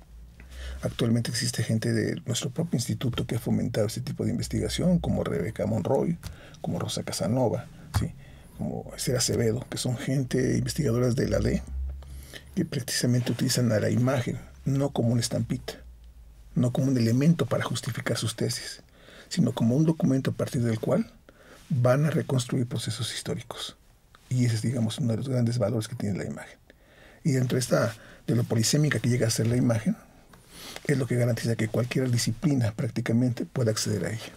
Actualmente existe gente de nuestro propio instituto que ha fomentado este tipo de investigación, como Rebeca Monroy, como Rosa Casanova, ¿sí? como Esther Acevedo, que son gente investigadoras de la ley, que precisamente utilizan a la imagen, no como una estampita, no como un elemento para justificar sus tesis, sino como un documento a partir del cual van a reconstruir procesos históricos. Y ese es, digamos, uno de los grandes valores que tiene la imagen. Y dentro de esta, de lo polisémica que llega a ser la imagen, es lo que garantiza que cualquier disciplina prácticamente pueda acceder a ella.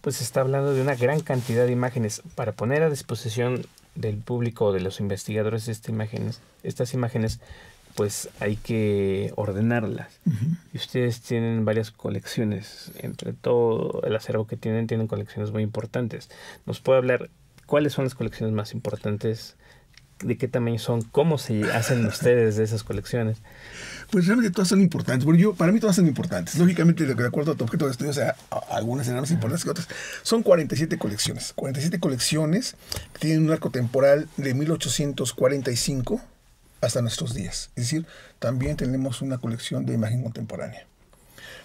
Pues se está hablando de una gran cantidad de imágenes para poner a disposición del público o de los investigadores estas imágenes, estas imágenes, pues hay que ordenarlas. Y ustedes tienen varias colecciones, entre todo el acervo que tienen, tienen colecciones muy importantes. ¿Nos puede hablar cuáles son las colecciones más importantes? ¿De qué tamaño son? ¿Cómo se hacen ustedes de esas colecciones? Pues realmente todas son importantes. Bueno, yo, para mí todas son importantes. Lógicamente, de acuerdo a tu objeto de estudio, o sea, algunas serán más importantes que otras. Son 47 colecciones. 47 colecciones que tienen un arco temporal de 1845 hasta nuestros días. Es decir, también tenemos una colección de imagen contemporánea.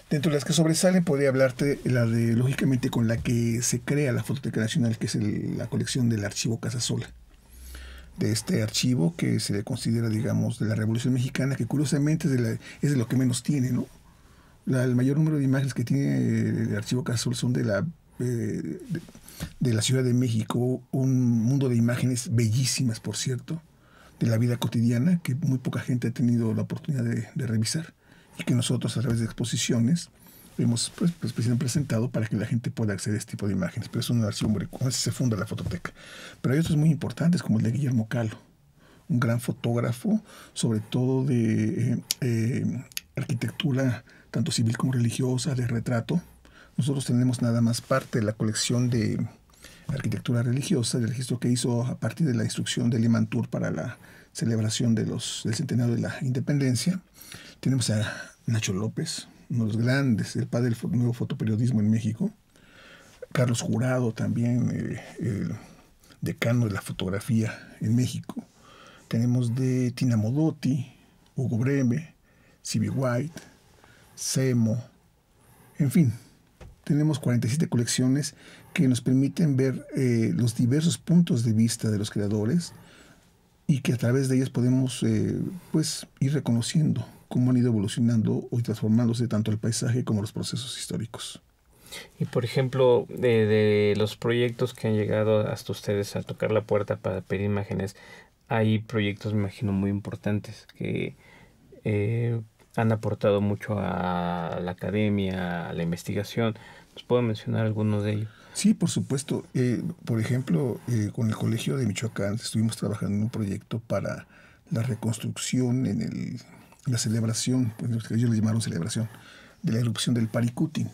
Dentro de las que sobresalen, podría hablarte la de, lógicamente, con la que se crea la Fototeca Nacional, que es la colección del archivo Casasola de este archivo que se le considera, digamos, de la Revolución Mexicana, que curiosamente es de, lo que menos tiene, ¿no? el mayor número de imágenes que tiene el archivo Casol son de la, eh, de, la Ciudad de México, un mundo de imágenes bellísimas, por cierto, de la vida cotidiana, que muy poca gente ha tenido la oportunidad de, de revisar, y que nosotros a través de exposiciones hemos pues, pues, presentado para que la gente pueda acceder a este tipo de imágenes. Pero es un archivo muy con se funda la fototeca. Pero hay otros muy importantes, como el de Guillermo Calo, un gran fotógrafo, sobre todo de eh, eh, arquitectura tanto civil como religiosa, de retrato. Nosotros tenemos nada más parte de la colección de arquitectura religiosa, del registro que hizo a partir de la instrucción de Limantur para la celebración de los, del centenario de la independencia. Tenemos a Nacho López, uno los grandes, el padre del nuevo fotoperiodismo en México. Carlos Jurado también, eh, el decano de la fotografía en México. Tenemos de Tina Modotti, Hugo Breme, Cibi White, Semo, en fin, tenemos 47 colecciones que nos permiten ver eh, los diversos puntos de vista de los creadores y que a través de ellas podemos eh, pues, ir reconociendo cómo han ido evolucionando y transformándose tanto el paisaje como los procesos históricos. Y por ejemplo, de, los proyectos que han llegado hasta ustedes a tocar la puerta para pedir imágenes, hay proyectos, me imagino, muy importantes que eh, han aportado mucho a la academia, a la investigación. ¿Nos puedo mencionar algunos de ellos? Sí, por supuesto. Eh, por ejemplo, eh, con el Colegio de Michoacán estuvimos trabajando en un proyecto para la reconstrucción en el la celebración, pues ellos le llamaron celebración, de la erupción del Paricutin,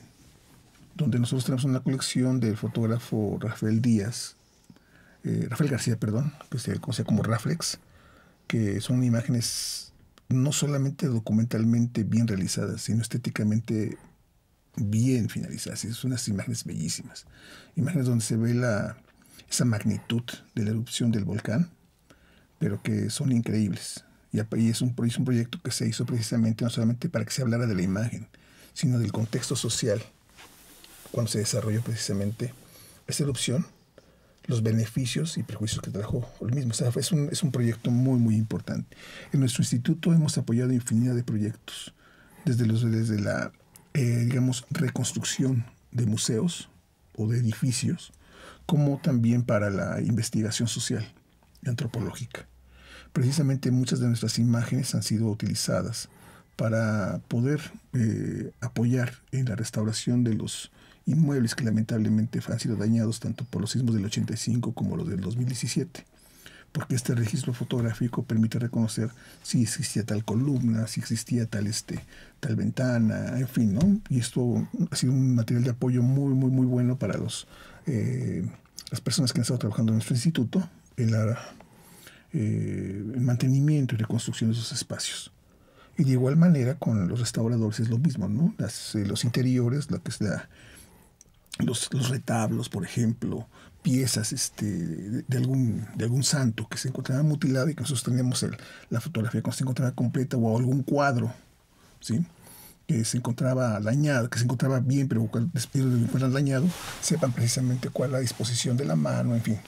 donde nosotros tenemos una colección del fotógrafo Rafael Díaz, eh, Rafael García, perdón, que se conoce como Raflex, que son imágenes no solamente documentalmente bien realizadas, sino estéticamente bien finalizadas. Son unas imágenes bellísimas. Imágenes donde se ve la, esa magnitud de la erupción del volcán, pero que son increíbles. Y, es, un, un proyecto que se hizo precisamente no solamente para que se hablara de la imagen, sino del contexto social, cuando se desarrolló precisamente esta erupción, los beneficios y prejuicios que trajo el mismo. es, un, es un proyecto muy, muy importante. En nuestro instituto hemos apoyado infinidad de proyectos, desde, los, desde la, eh, digamos, reconstrucción de museos o de edificios, como también para la investigación social y antropológica. Precisamente muchas de nuestras imágenes han sido utilizadas para poder eh, apoyar en la restauración de los inmuebles que lamentablemente han sido dañados tanto por los sismos del 85 como los del 2017 porque este registro fotográfico permite reconocer si existía tal columna, si existía tal, este, tal ventana, en fin, ¿no? Y esto ha sido un material de apoyo muy, muy, muy bueno para los, eh, las personas que han estado trabajando en nuestro instituto en la eh, el mantenimiento y reconstrucción de esos espacios. Y de igual manera con los restauradores es lo mismo, ¿no? Eh, los interiores, lo que es los, retablos, por ejemplo, piezas este, de, algún, de algún santo que se encontraba mutilado y que nosotros teníamos la fotografía cuando se encontraba completa o algún cuadro, ¿sí? que se encontraba dañado, que se encontraba bien, pero después de encuentran dañado, sepan precisamente cuál es la disposición de la mano, en fin.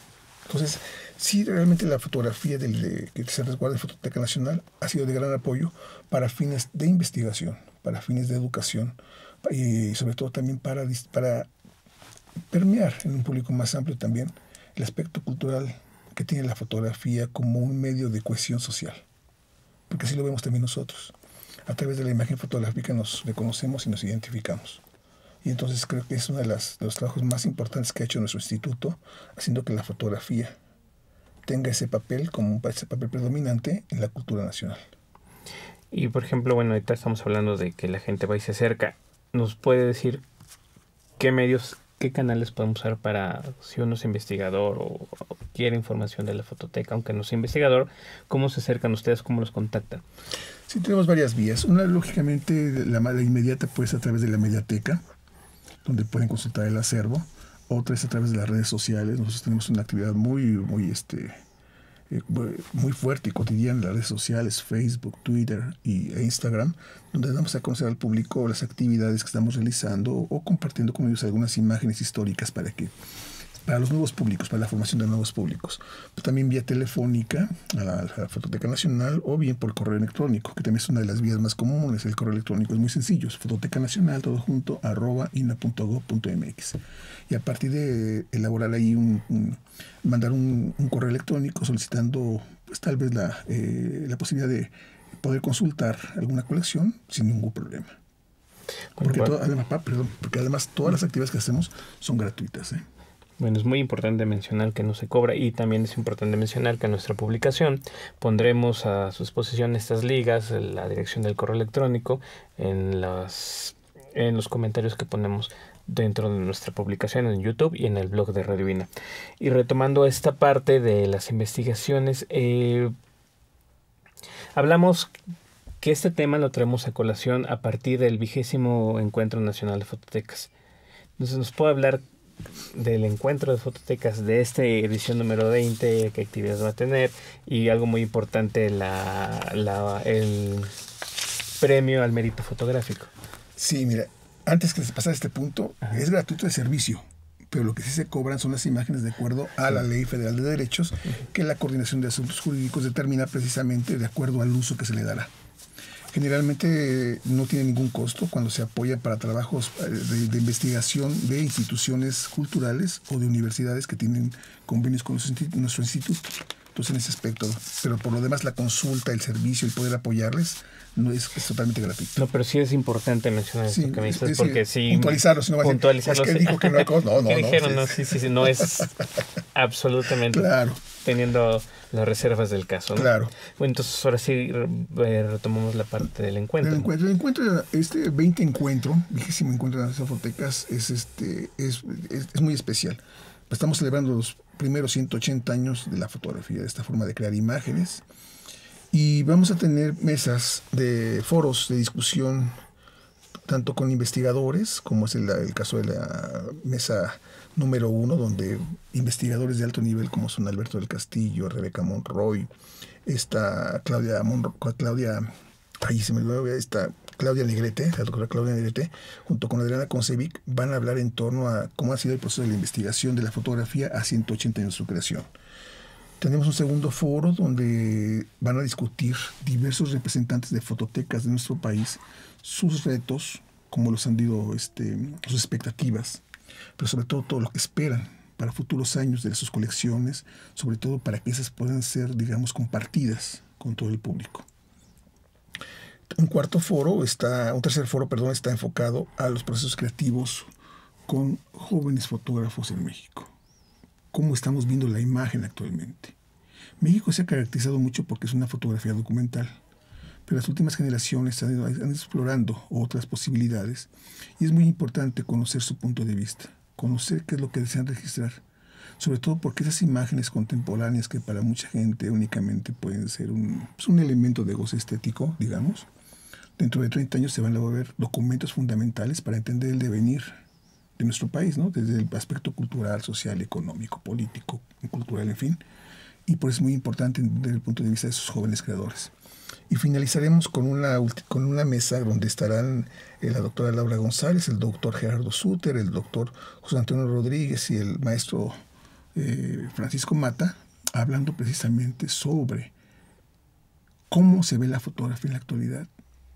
Entonces, sí, realmente la fotografía del, que se resguarda en Fototeca Nacional ha sido de gran apoyo para fines de investigación, para fines de educación y sobre todo también para, para permear en un público más amplio también el aspecto cultural que tiene la fotografía como un medio de cohesión social. Porque así lo vemos también nosotros. A través de la imagen fotográfica nos reconocemos y nos identificamos. Y entonces creo que es uno de, las, de los trabajos más importantes que ha hecho nuestro instituto, haciendo que la fotografía tenga ese papel como ese papel predominante en la cultura nacional. Y por ejemplo, bueno, ahorita estamos hablando de que la gente va y se acerca. ¿Nos puede decir qué medios, qué canales podemos usar para, si uno es investigador o, quiere información de la fototeca, aunque no sea investigador, cómo se acercan ustedes, cómo los contactan? Sí, tenemos varias vías. Una, lógicamente, la, la inmediata pues a través de la mediateca, donde pueden consultar el acervo otra es a través de las redes sociales. Nosotros tenemos una actividad muy, muy, este, eh, muy fuerte y cotidiana en las redes sociales, Facebook, Twitter y, e Instagram, donde damos a conocer al público las actividades que estamos realizando o compartiendo con ellos algunas imágenes históricas para que para los nuevos públicos, para la formación de nuevos públicos. también vía telefónica a la, Fototeca Nacional o bien por correo electrónico, que también es una de las vías más comunes. El correo electrónico es muy sencillo, es Fototeca Nacional, todo junto, arroba ina.gov.mx. Y a partir de elaborar ahí un, mandar un, correo electrónico solicitando pues tal vez la, eh, la posibilidad de poder consultar alguna colección sin ningún problema. Porque, todo- además, perdón, porque además todas las actividades que hacemos son gratuitas. ¿eh? Bueno, es muy importante mencionar que no se cobra y también es importante mencionar que en nuestra publicación pondremos a su exposición estas ligas, la dirección del correo electrónico en las en los comentarios que ponemos dentro de nuestra publicación en YouTube y en el blog de Radio. Y retomando esta parte de las investigaciones, eh, hablamos que este tema lo traemos a colación a partir del vigésimo Encuentro Nacional de Fototecas. Entonces, ¿nos puede hablar del encuentro de fototecas de esta edición número 20, qué actividades va a tener y algo muy importante, la, la- el premio al mérito fotográfico. Sí, mira, antes que se pasara este punto, es gratuito de servicio, pero lo que sí se cobran son las imágenes de acuerdo a la Ley Federal de Derechos, que la Coordinación de Asuntos Jurídicos determina precisamente de acuerdo al uso que se le dará. Generalmente eh, no tiene ningún costo cuando se apoya para trabajos eh, de, investigación de instituciones culturales o de universidades que tienen convenios con nuestro instituto. Entonces, en ese aspecto, pero por lo demás, la consulta, el servicio, el poder apoyarles, no es, es totalmente gratuito. No, pero sí es importante mencionar Sí, esto que me es- dices, es porque sí. puntualizarlo, si no va puntualizarlo, es que dijo que no hay costo. No, no, ¿Qué no, dijeron? No, sí, sí, sí, no es absolutamente Claro. teniendo las reservas del caso. ¿no? Claro. Bueno, entonces ahora sí re- retomamos la parte del encuentro. El encuentro, el encuentro, este 20 encuentro, vigésimo encuentro de las Zafotecas, es, este, es, es, es muy especial. Estamos celebrando los primeros 180 años de la fotografía, de esta forma de crear imágenes. Y vamos a tener mesas de foros de discusión, tanto con investigadores, como es el, caso de la mesa número uno, donde investigadores de alto nivel como son Alberto del Castillo, Rebeca Monroy, está Claudia Monro- Claudia, ahí se me está Claudia Negrete, la doctora Claudia Negrete, junto con Adriana Concevic, van a hablar en torno a cómo ha sido el proceso de la investigación de la fotografía a 180 años de su creación. Tenemos un segundo foro donde van a discutir diversos representantes de fototecas de nuestro país, sus retos, cómo los han ido, este, sus expectativas, pero sobre todo todo lo que esperan para futuros años de sus colecciones, sobre todo para que esas puedan ser, digamos, compartidas con todo el público. Un cuarto foro está, un tercer foro, perdón, está enfocado a los procesos creativos con jóvenes fotógrafos en México. ¿Cómo estamos viendo la imagen actualmente? México se ha caracterizado mucho porque es una fotografía documental, pero las últimas generaciones han ido, han explorando otras posibilidades y es muy importante conocer su punto de vista, conocer qué es lo que desean registrar, sobre todo porque esas imágenes contemporáneas que para mucha gente únicamente pueden ser un, pues, un elemento de goce estético, digamos, dentro de 30 años se van a volver documentos fundamentales para entender el devenir de nuestro país, ¿no? desde el aspecto cultural, social, económico, político, cultural, en fin. Y por eso es muy importante desde el punto de vista de esos jóvenes creadores. Y finalizaremos con una, con una mesa donde estarán eh, la doctora Laura González, el doctor Gerardo Suter, el doctor José Antonio Rodríguez y el maestro eh, Francisco Mata, hablando precisamente sobre cómo se ve la fotografía en la actualidad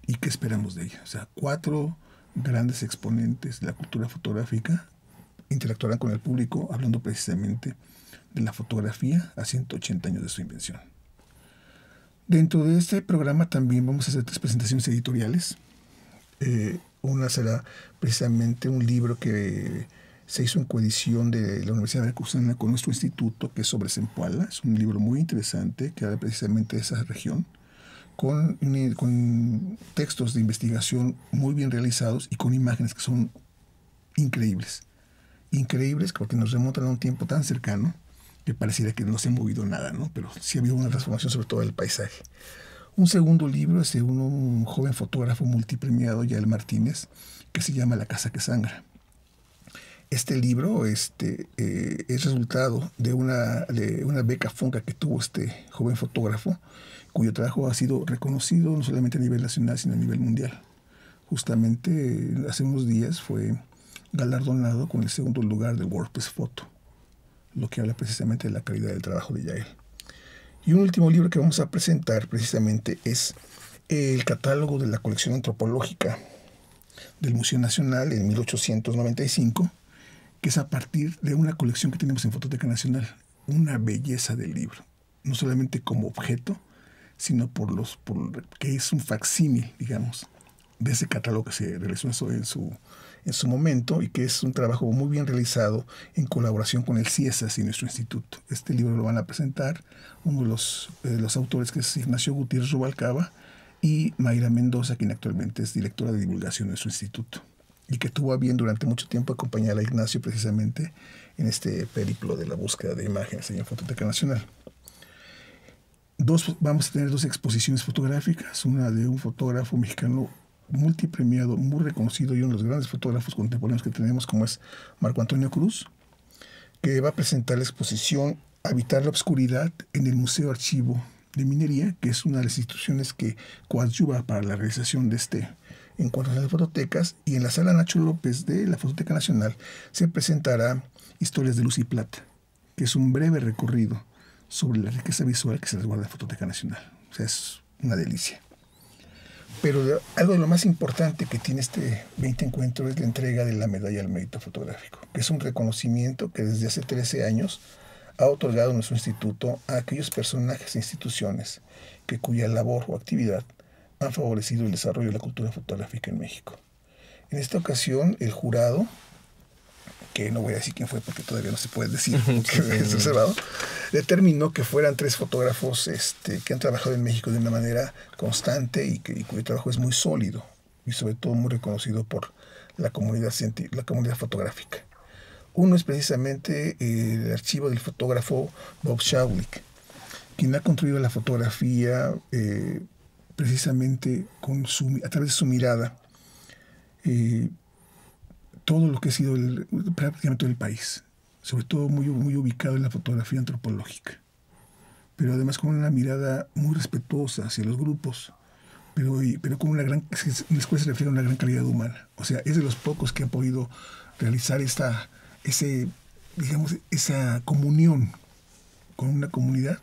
y qué esperamos de ella. O sea, cuatro grandes exponentes de la cultura fotográfica interactuarán con el público hablando precisamente de la fotografía a 180 años de su invención. Dentro de este programa también vamos a hacer tres presentaciones editoriales. Eh, una será precisamente un libro que se hizo en coedición de la Universidad de Veracruzana con nuestro instituto, que es sobre Zempoala. Es un libro muy interesante que habla precisamente de esa región, con, con textos de investigación muy bien realizados y con imágenes que son increíbles. Increíbles porque nos remontan a un tiempo tan cercano que pareciera que no se ha movido nada, ¿no? Pero sí ha habido una transformación sobre todo del paisaje. Un segundo libro es de un, un joven fotógrafo multipremiado, Yael Martínez, que se llama La Casa que Sangra. Este libro este, eh, es resultado de una, de una beca FONCA que tuvo este joven fotógrafo, cuyo trabajo ha sido reconocido no solamente a nivel nacional, sino a nivel mundial. Justamente hace unos días fue galardonado con el segundo lugar de WordPress Photo, lo que habla precisamente de la calidad del trabajo de Yael. Y un último libro que vamos a presentar precisamente es el catálogo de la colección antropológica del Museo Nacional en 1895, que es a partir de una colección que tenemos en Fototeca Nacional. Una belleza del libro, no solamente como objeto, sino por los que es un facsímil, digamos, de ese catálogo que se realizó en su, en su momento y que es un trabajo muy bien realizado en colaboración con el CIESAS y nuestro instituto. Este libro lo van a presentar uno de los, de los autores que es Ignacio Gutiérrez Rubalcaba y Mayra Mendoza, quien actualmente es directora de divulgación de nuestro instituto y que tuvo a bien durante mucho tiempo acompañar a Ignacio precisamente en este periplo de la búsqueda de imágenes en la Fototeca Nacional. Dos, vamos a tener dos exposiciones fotográficas, una de un fotógrafo mexicano multipremiado, muy reconocido y uno de los grandes fotógrafos contemporáneos que tenemos, como es Marco Antonio Cruz, que va a presentar la exposición Habitar la Obscuridad en el Museo Archivo de Minería, que es una de las instituciones que coadyuva para la realización de este encuentro de fototecas. Y en la sala Nacho López de la Fototeca Nacional se presentará Historias de Luz y Plata, que es un breve recorrido sobre la riqueza visual que se resguarda en la Fototeca Nacional. O sea, es una delicia. Pero algo de lo más importante que tiene este 20 encuentro es la entrega de la medalla al mérito fotográfico, que es un reconocimiento que desde hace 13 años ha otorgado nuestro instituto a aquellos personajes e instituciones que cuya labor o actividad han favorecido el desarrollo de la cultura fotográfica en México. En esta ocasión, el jurado que no voy a decir quién fue porque todavía no se puede decir, que es reservado, determinó que fueran tres fotógrafos este, que han trabajado en México de una manera constante y, que, cuyo trabajo es muy sólido y sobre todo muy reconocido por la comunidad, la comunidad fotográfica. Uno es precisamente el archivo del fotógrafo Bob Shawlick, quien ha construido la fotografía eh, precisamente con su, a través de su mirada. Eh, todo lo que ha sido el, prácticamente todo el país, sobre todo muy, muy ubicado en la fotografía antropológica, pero además con una mirada muy respetuosa hacia los grupos, pero, pero con una gran, después se refiere a una gran calidad humana. O sea, es de los pocos que ha podido realizar esta, ese, digamos, esa comunión con una comunidad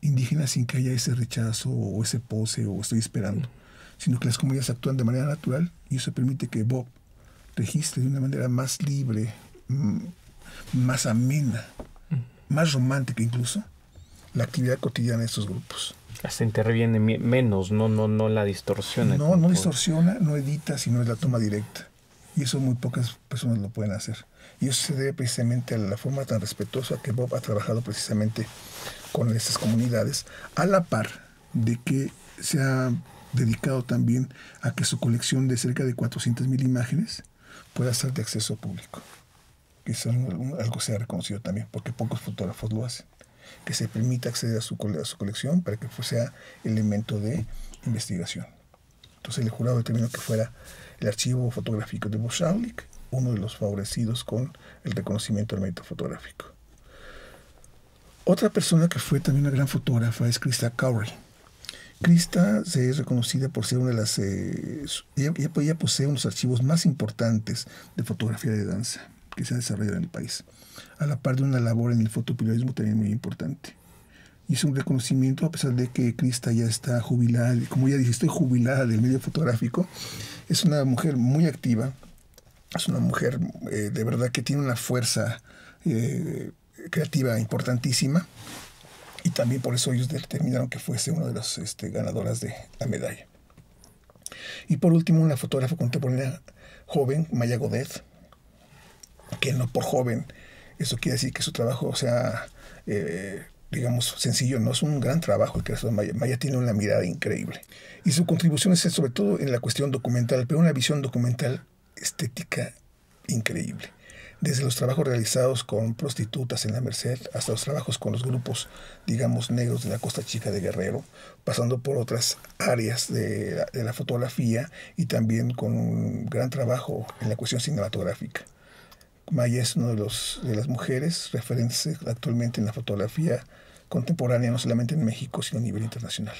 indígena sin que haya ese rechazo o ese pose o estoy esperando, sino que las comunidades actúan de manera natural y eso permite que Bob registre de una manera más libre, mm, más amena, más romántica incluso, la actividad cotidiana de estos grupos. Hasta interviene menos, no, no, no la distorsiona. No, no distorsiona, no edita, sino es la toma directa. Y eso muy pocas personas lo pueden hacer. Y eso se debe precisamente a la forma tan respetuosa que Bob ha trabajado precisamente con estas comunidades, a la par de que se ha dedicado también a que su colección de cerca de 400.000 imágenes pueda ser de acceso público. Que es algo, que se ha reconocido también, porque pocos fotógrafos lo hacen. Que se permita acceder a su, colección para que sea elemento de investigación. Entonces el jurado determinó que fuera el archivo fotográfico de Boschaulik, uno de los favorecidos con el reconocimiento del mérito fotográfico. Otra persona que fue también una gran fotógrafa es Krista Cowray Krista se es reconocida por ser una de las... Eh, ella, posee unos archivos más importantes de fotografía de danza que se han desarrollado en el país, a la par de una labor en el fotoperiodismo también muy importante. Y es un reconocimiento, a pesar de que Krista ya está jubilada, como ya dije, estoy jubilada del medio fotográfico, es una mujer muy activa, es una mujer eh, de verdad que tiene una fuerza eh, creativa importantísima y también por eso ellos determinaron que fuese una de las este, ganadoras de la medalla. Y por último, una fotógrafa contemporánea joven, Maya Godet, que no por joven, eso quiere decir que su trabajo sea, eh, digamos, sencillo, no es un gran trabajo el que hace Maya. Maya tiene una mirada increíble. Y su contribución es sobre todo en la cuestión documental, pero una visión documental estética increíble desde los trabajos realizados con prostitutas en la Merced hasta los trabajos con los grupos, digamos, negros de la Costa Chica de Guerrero, pasando por otras áreas de la, fotografía y también con un gran trabajo en la cuestión cinematográfica. Maya es una de, los, de las mujeres referentes actualmente en la fotografía contemporánea, no solamente en México, sino a nivel internacional.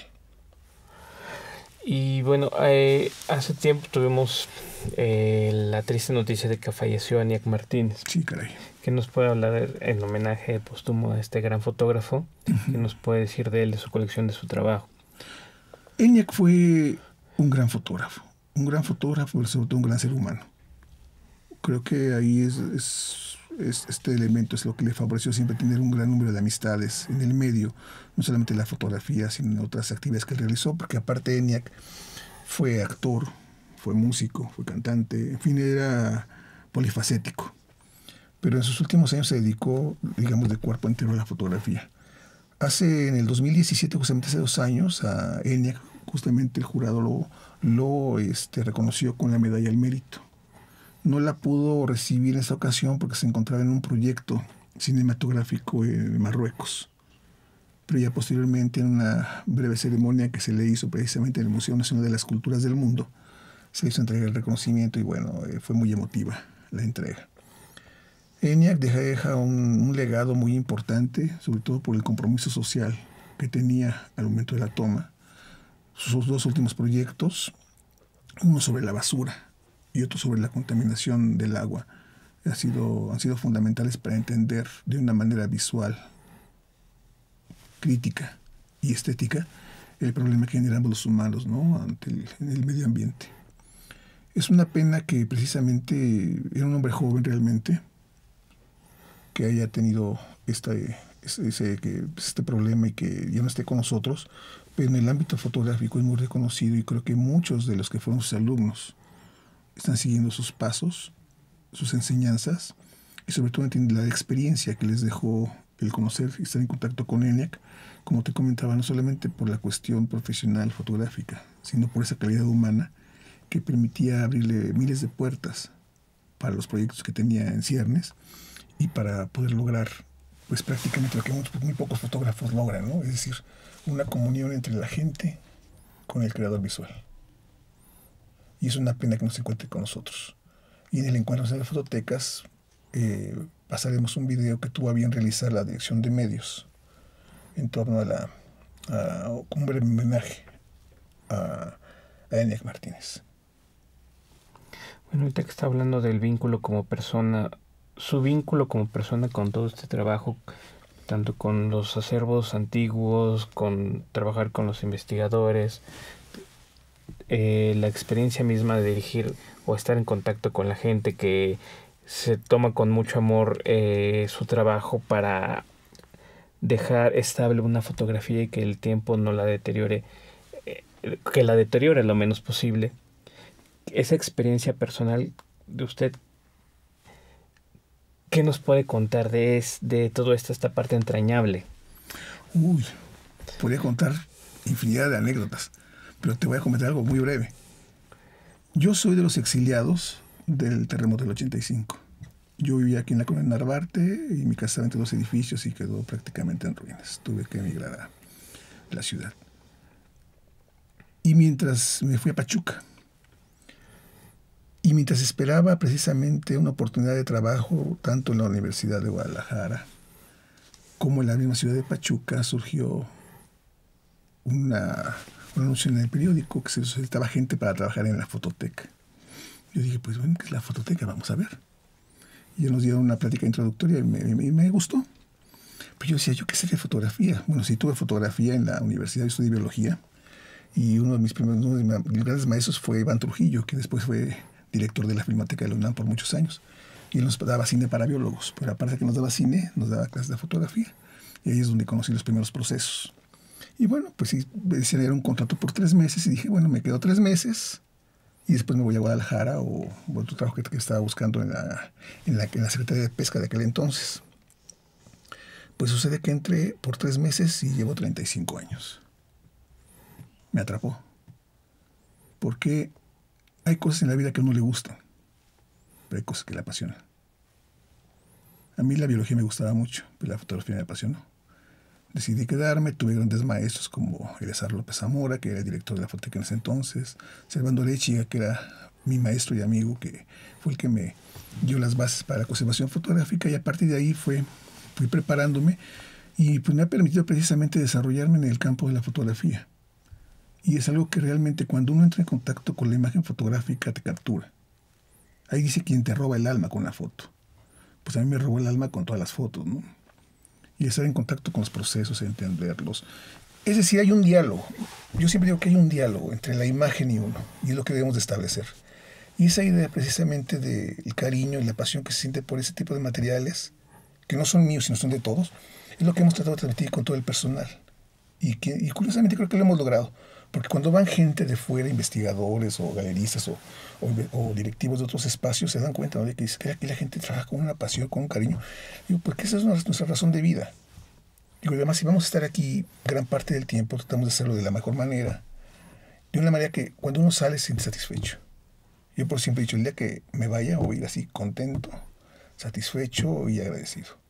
Y bueno, eh, hace tiempo tuvimos eh, la triste noticia de que falleció Aniak Martínez. Sí, caray. ¿Qué nos puede hablar en homenaje póstumo a este gran fotógrafo? ¿Qué nos puede decir de él, de su colección, de su trabajo? Eniac fue un gran fotógrafo, un gran fotógrafo, pero sobre todo un gran ser humano. Creo que ahí es este elemento es lo que le favoreció siempre tener un gran número de amistades en el medio, no solamente la fotografía, sino en otras actividades que realizó, porque aparte ENIAC fue actor, fue músico, fue cantante, en fin, era polifacético. Pero en sus últimos años se dedicó, digamos, de cuerpo entero a la fotografía. Hace, en el 2017, justamente hace dos años, a ENIAC, justamente el jurado lo, lo este, reconoció con la medalla al mérito. No la pudo recibir en esa ocasión porque se encontraba en un proyecto cinematográfico en Marruecos. Pero ya posteriormente, en una breve ceremonia que se le hizo precisamente en el Museo Nacional de las Culturas del Mundo, se hizo entrega el reconocimiento y bueno, eh, fue muy emotiva la entrega. ENIAC deja, un, un, legado muy importante, sobre todo por el compromiso social que tenía al momento de la toma. Sus dos últimos proyectos, uno sobre la basura y otro sobre la contaminación del agua, ha sido, han sido fundamentales para entender de una manera visual, crítica y estética el problema que generamos los humanos ¿no? ante el, el medio ambiente. Es una pena que precisamente era un hombre joven realmente, que haya tenido este, ese, que, este problema y que ya no esté con nosotros, pero en el ámbito fotográfico es muy reconocido y creo que muchos de los que fueron sus alumnos están siguiendo sus pasos, sus enseñanzas y sobre todo entienden la experiencia que les dejó el conocer y estar en contacto con ENIAC, como te comentaba, no solamente por la cuestión profesional fotográfica, sino por esa calidad humana que permitía abrirle miles de puertas para los proyectos que tenía en ciernes y para poder lograr pues prácticamente lo que muy, muy, pocos fotógrafos logran, ¿no? Es decir, una comunión entre la gente con el creador visual. Y es una pena que no se encuentre con nosotros. Y en el encuentro de las fototecas eh, pasaremos un video que tuvo a bien realizar la dirección de medios en torno a la a un breve homenaje a, a Eniac Martínez. Bueno, ahorita que está hablando del vínculo como persona, su vínculo como persona con todo este trabajo, tanto con los acervos antiguos, con trabajar con los investigadores, eh, la experiencia misma de dirigir o estar en contacto con la gente que se toma con mucho amor eh, su trabajo para dejar estable una fotografía y que el tiempo no la deteriore, eh, que la deteriore lo menos posible. Esa experiencia personal de usted, ¿qué nos puede contar de, es, de todo esto, esta parte entrañable? Uy, podría contar infinidad de anécdotas, pero te voy a comentar algo muy breve. Yo soy de los exiliados del terremoto del 85. Yo vivía aquí en la colonia Narvarte y mi casa estaba entre dos edificios y quedó prácticamente en ruinas. Tuve que emigrar a la ciudad. Y mientras me fui a Pachuca, y mientras esperaba precisamente una oportunidad de trabajo, tanto en la Universidad de Guadalajara como en la misma ciudad de Pachuca, surgió una, un anuncio en el periódico que se necesitaba gente para trabajar en la fototeca. Yo dije, pues bueno, ¿qué es la fototeca? Vamos a ver. Y ellos nos dieron una plática introductoria y me, me, me gustó. Pero yo decía, ¿yo qué sé de fotografía? Bueno, sí tuve fotografía en la universidad, yo estudié biología. Y uno de mis primeros uno de mis grandes maestros fue Iván Trujillo, que después fue director de la Filmoteca de la UNAM por muchos años. Y él nos daba cine para biólogos, pero aparte que nos daba cine, nos daba clases de fotografía. Y ahí es donde conocí los primeros procesos. Y bueno, pues sí, decían era un contrato por tres meses y dije, bueno, me quedo tres meses y después me voy a Guadalajara o, otro trabajo que, que, estaba buscando en la, en, la, en la Secretaría de Pesca de aquel entonces. Pues sucede que entré por tres meses y llevo 35 años. Me atrapó. Porque hay cosas en la vida que a uno le gustan, pero hay cosas que le apasionan. A mí la biología me gustaba mucho, pero la fotografía me apasionó. Decidí quedarme, tuve grandes maestros como Elezar López Zamora, que era el director de la fototeca en ese entonces, Servando Lechiga, que era mi maestro y amigo, que fue el que me dio las bases para la conservación fotográfica, y a partir de ahí fue, fui preparándome y pues me ha permitido precisamente desarrollarme en el campo de la fotografía. Y es algo que realmente cuando uno entra en contacto con la imagen fotográfica te captura. Ahí dice quien te roba el alma con la foto. Pues a mí me robó el alma con todas las fotos, ¿no? Y estar en contacto con los procesos, entenderlos. Es decir, hay un diálogo. Yo siempre digo que hay un diálogo entre la imagen y uno, y es lo que debemos de establecer. Y esa idea precisamente del cariño y la pasión que se siente por ese tipo de materiales, que no son míos, sino son de todos, es lo que hemos tratado de transmitir con todo el personal. Y, que, y curiosamente creo que lo hemos logrado Porque cuando van gente de fuera, investigadores o galeristas o, o, directivos de otros espacios, se dan cuenta de que, que aquí la gente trabaja con una pasión, con un cariño. Digo, porque esa es nuestra razón de vida. Digo, además, si vamos a estar aquí gran parte del tiempo, tratamos de hacerlo de la mejor manera. De una manera que cuando uno sale se siente satisfecho. Yo por siempre he dicho, el día que me vaya voy a ir así contento, satisfecho y agradecido.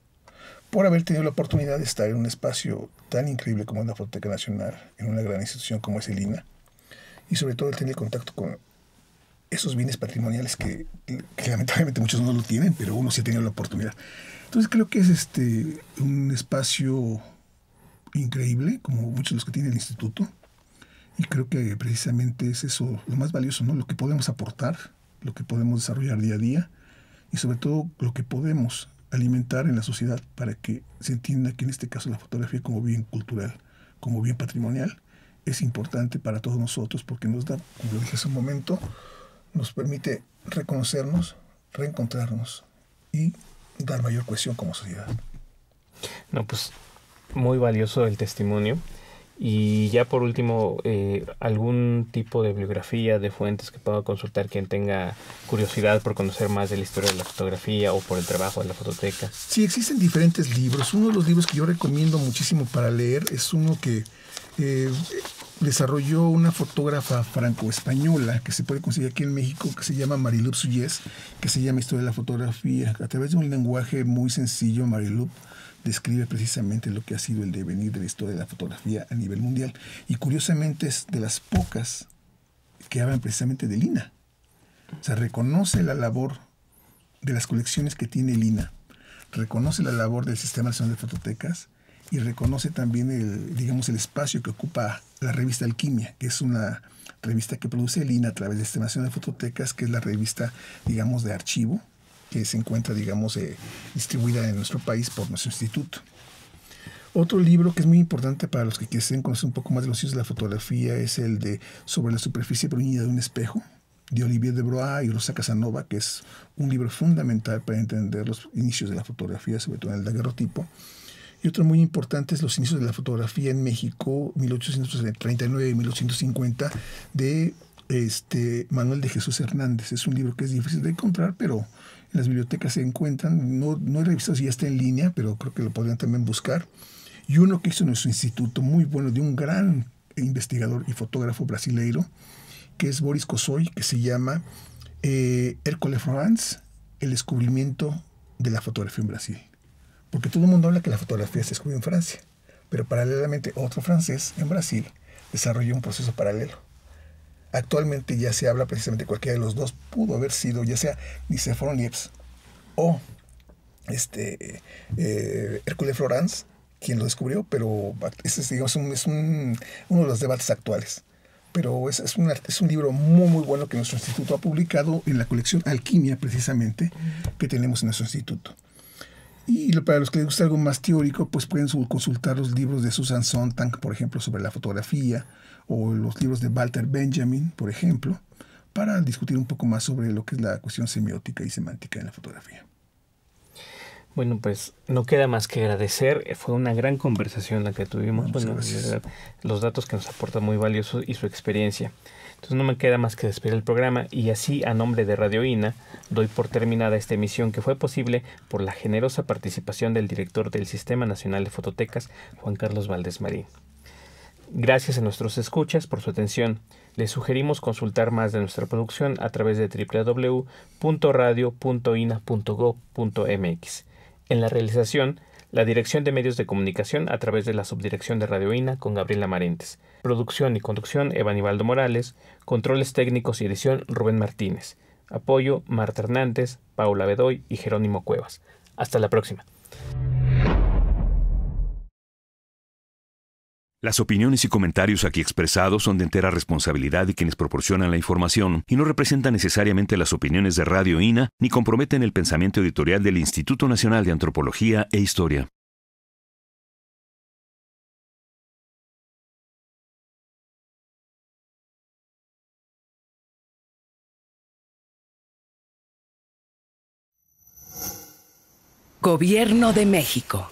Por haber tenido la oportunidad de estar en un espacio tan increíble como la Fototeca Nacional, en una gran institución como es el INA, y sobre todo el tener contacto con esos bienes patrimoniales que, lamentablemente muchos no lo tienen, pero uno sí ha tenido la oportunidad. Entonces creo que es este un espacio increíble, como muchos de los que tiene el instituto, y creo que precisamente es eso lo más valioso, ¿no? Lo que podemos aportar, lo que podemos desarrollar día a día y sobre todo lo que podemos alimentar en la sociedad para que se entienda que en este caso la fotografía como bien cultural, como bien patrimonial, es importante para todos nosotros porque nos da, como dije hace un momento, nos permite reconocernos, reencontrarnos y dar mayor cohesión como sociedad. No, pues muy valioso el testimonio. Y ya por último, eh, algún tipo de bibliografía, de fuentes que pueda consultar quien tenga curiosidad por conocer más de la historia de la fotografía o por el trabajo de la fototeca. Sí, existen diferentes libros. Uno de los libros que yo recomiendo muchísimo para leer es uno que eh, desarrolló una fotógrafa franco-española que se puede conseguir aquí en México, que se llama Marilup Suyez, que se llama Historia de la Fotografía. A través de un lenguaje muy sencillo, Marilup describe precisamente lo que ha sido el devenir de la historia de la fotografía a nivel mundial. Y curiosamente es de las pocas que hablan precisamente de Lina. O sea, reconoce la labor de las colecciones que tiene Lina, reconoce la labor del Sistema Nacional de Fototecas y reconoce también el, digamos, el espacio que ocupa la revista Alquimia, que es una revista que produce Lina a través del Sistema Nacional de Fototecas, que es la revista, digamos, de archivo que se encuentra, digamos, eh, distribuida en nuestro país por nuestro instituto. Otro libro que es muy importante para los que quieren conocer un poco más de los cielos de la fotografía es el de Sobre la superficie bruñida de un espejo, de Olivier de Broa y Rosa Casanova, que es un libro fundamental para entender los inicios de la fotografía, sobre todo en el daguerrotipo. Y otro muy importante es los inicios de la fotografía en México, 1839 y 1850, de este, Manuel de Jesús Hernández. Es un libro que es difícil de encontrar, pero en las bibliotecas se encuentran. No, no he revisado si ya está en línea, pero creo que lo podrían también buscar. Y uno que hizo nuestro instituto, muy bueno, de un gran investigador y fotógrafo brasileiro, que es Boris Kosoy, que se llama eh, Florence, el descubrimiento de la fotografía en Brasil. Porque todo el mundo habla que la fotografía se descubrió en Francia, pero paralelamente otro francés en Brasil desarrolló un proceso paralelo Actualmente ya se habla precisamente cualquiera de los dos pudo haber sido, ya sea Nicéforo Niepce o este, eh, Hércules Florence, quien lo descubrió, pero ese es, digamos, es uno de los debates actuales. Pero es, es, un, es un libro muy, muy bueno que nuestro instituto ha publicado en la colección Alquimia, precisamente, que tenemos en nuestro instituto. Y para los que les gusta algo más teórico, pues pueden consultar los libros de Susan Sontag, por ejemplo, sobre la fotografía, o los libros de Walter Benjamin, por ejemplo, para discutir un poco más sobre lo que es la cuestión semiótica y semántica en la fotografía. Bueno, pues no queda más que agradecer. Fue una gran conversación la que tuvimos. Bueno, los datos que nos aportan muy valiosos y su experiencia. Entonces no me queda más que despedir el programa y así a nombre de Radio INA doy por terminada esta emisión que fue posible por la generosa participación del director del Sistema Nacional de Fototecas, Juan Carlos Valdés Marín. Gracias a nuestros escuchas por su atención. Les sugerimos consultar más de nuestra producción a través de www.radio.ina.gov.mx. En la realización, la Dirección de Medios de Comunicación a través de la Subdirección de Radio INA con Gabriela Marentes. Producción y conducción Eva Nivaldo Morales. Controles técnicos y edición Rubén Martínez. Apoyo Marta Hernández, Paula Bedoy y Jerónimo Cuevas. Hasta la próxima. Las opiniones y comentarios aquí expresados son de entera responsabilidad de quienes proporcionan la información y no representan necesariamente las opiniones de Radio INA ni comprometen el pensamiento editorial del Instituto Nacional de Antropología e Historia. Gobierno de México.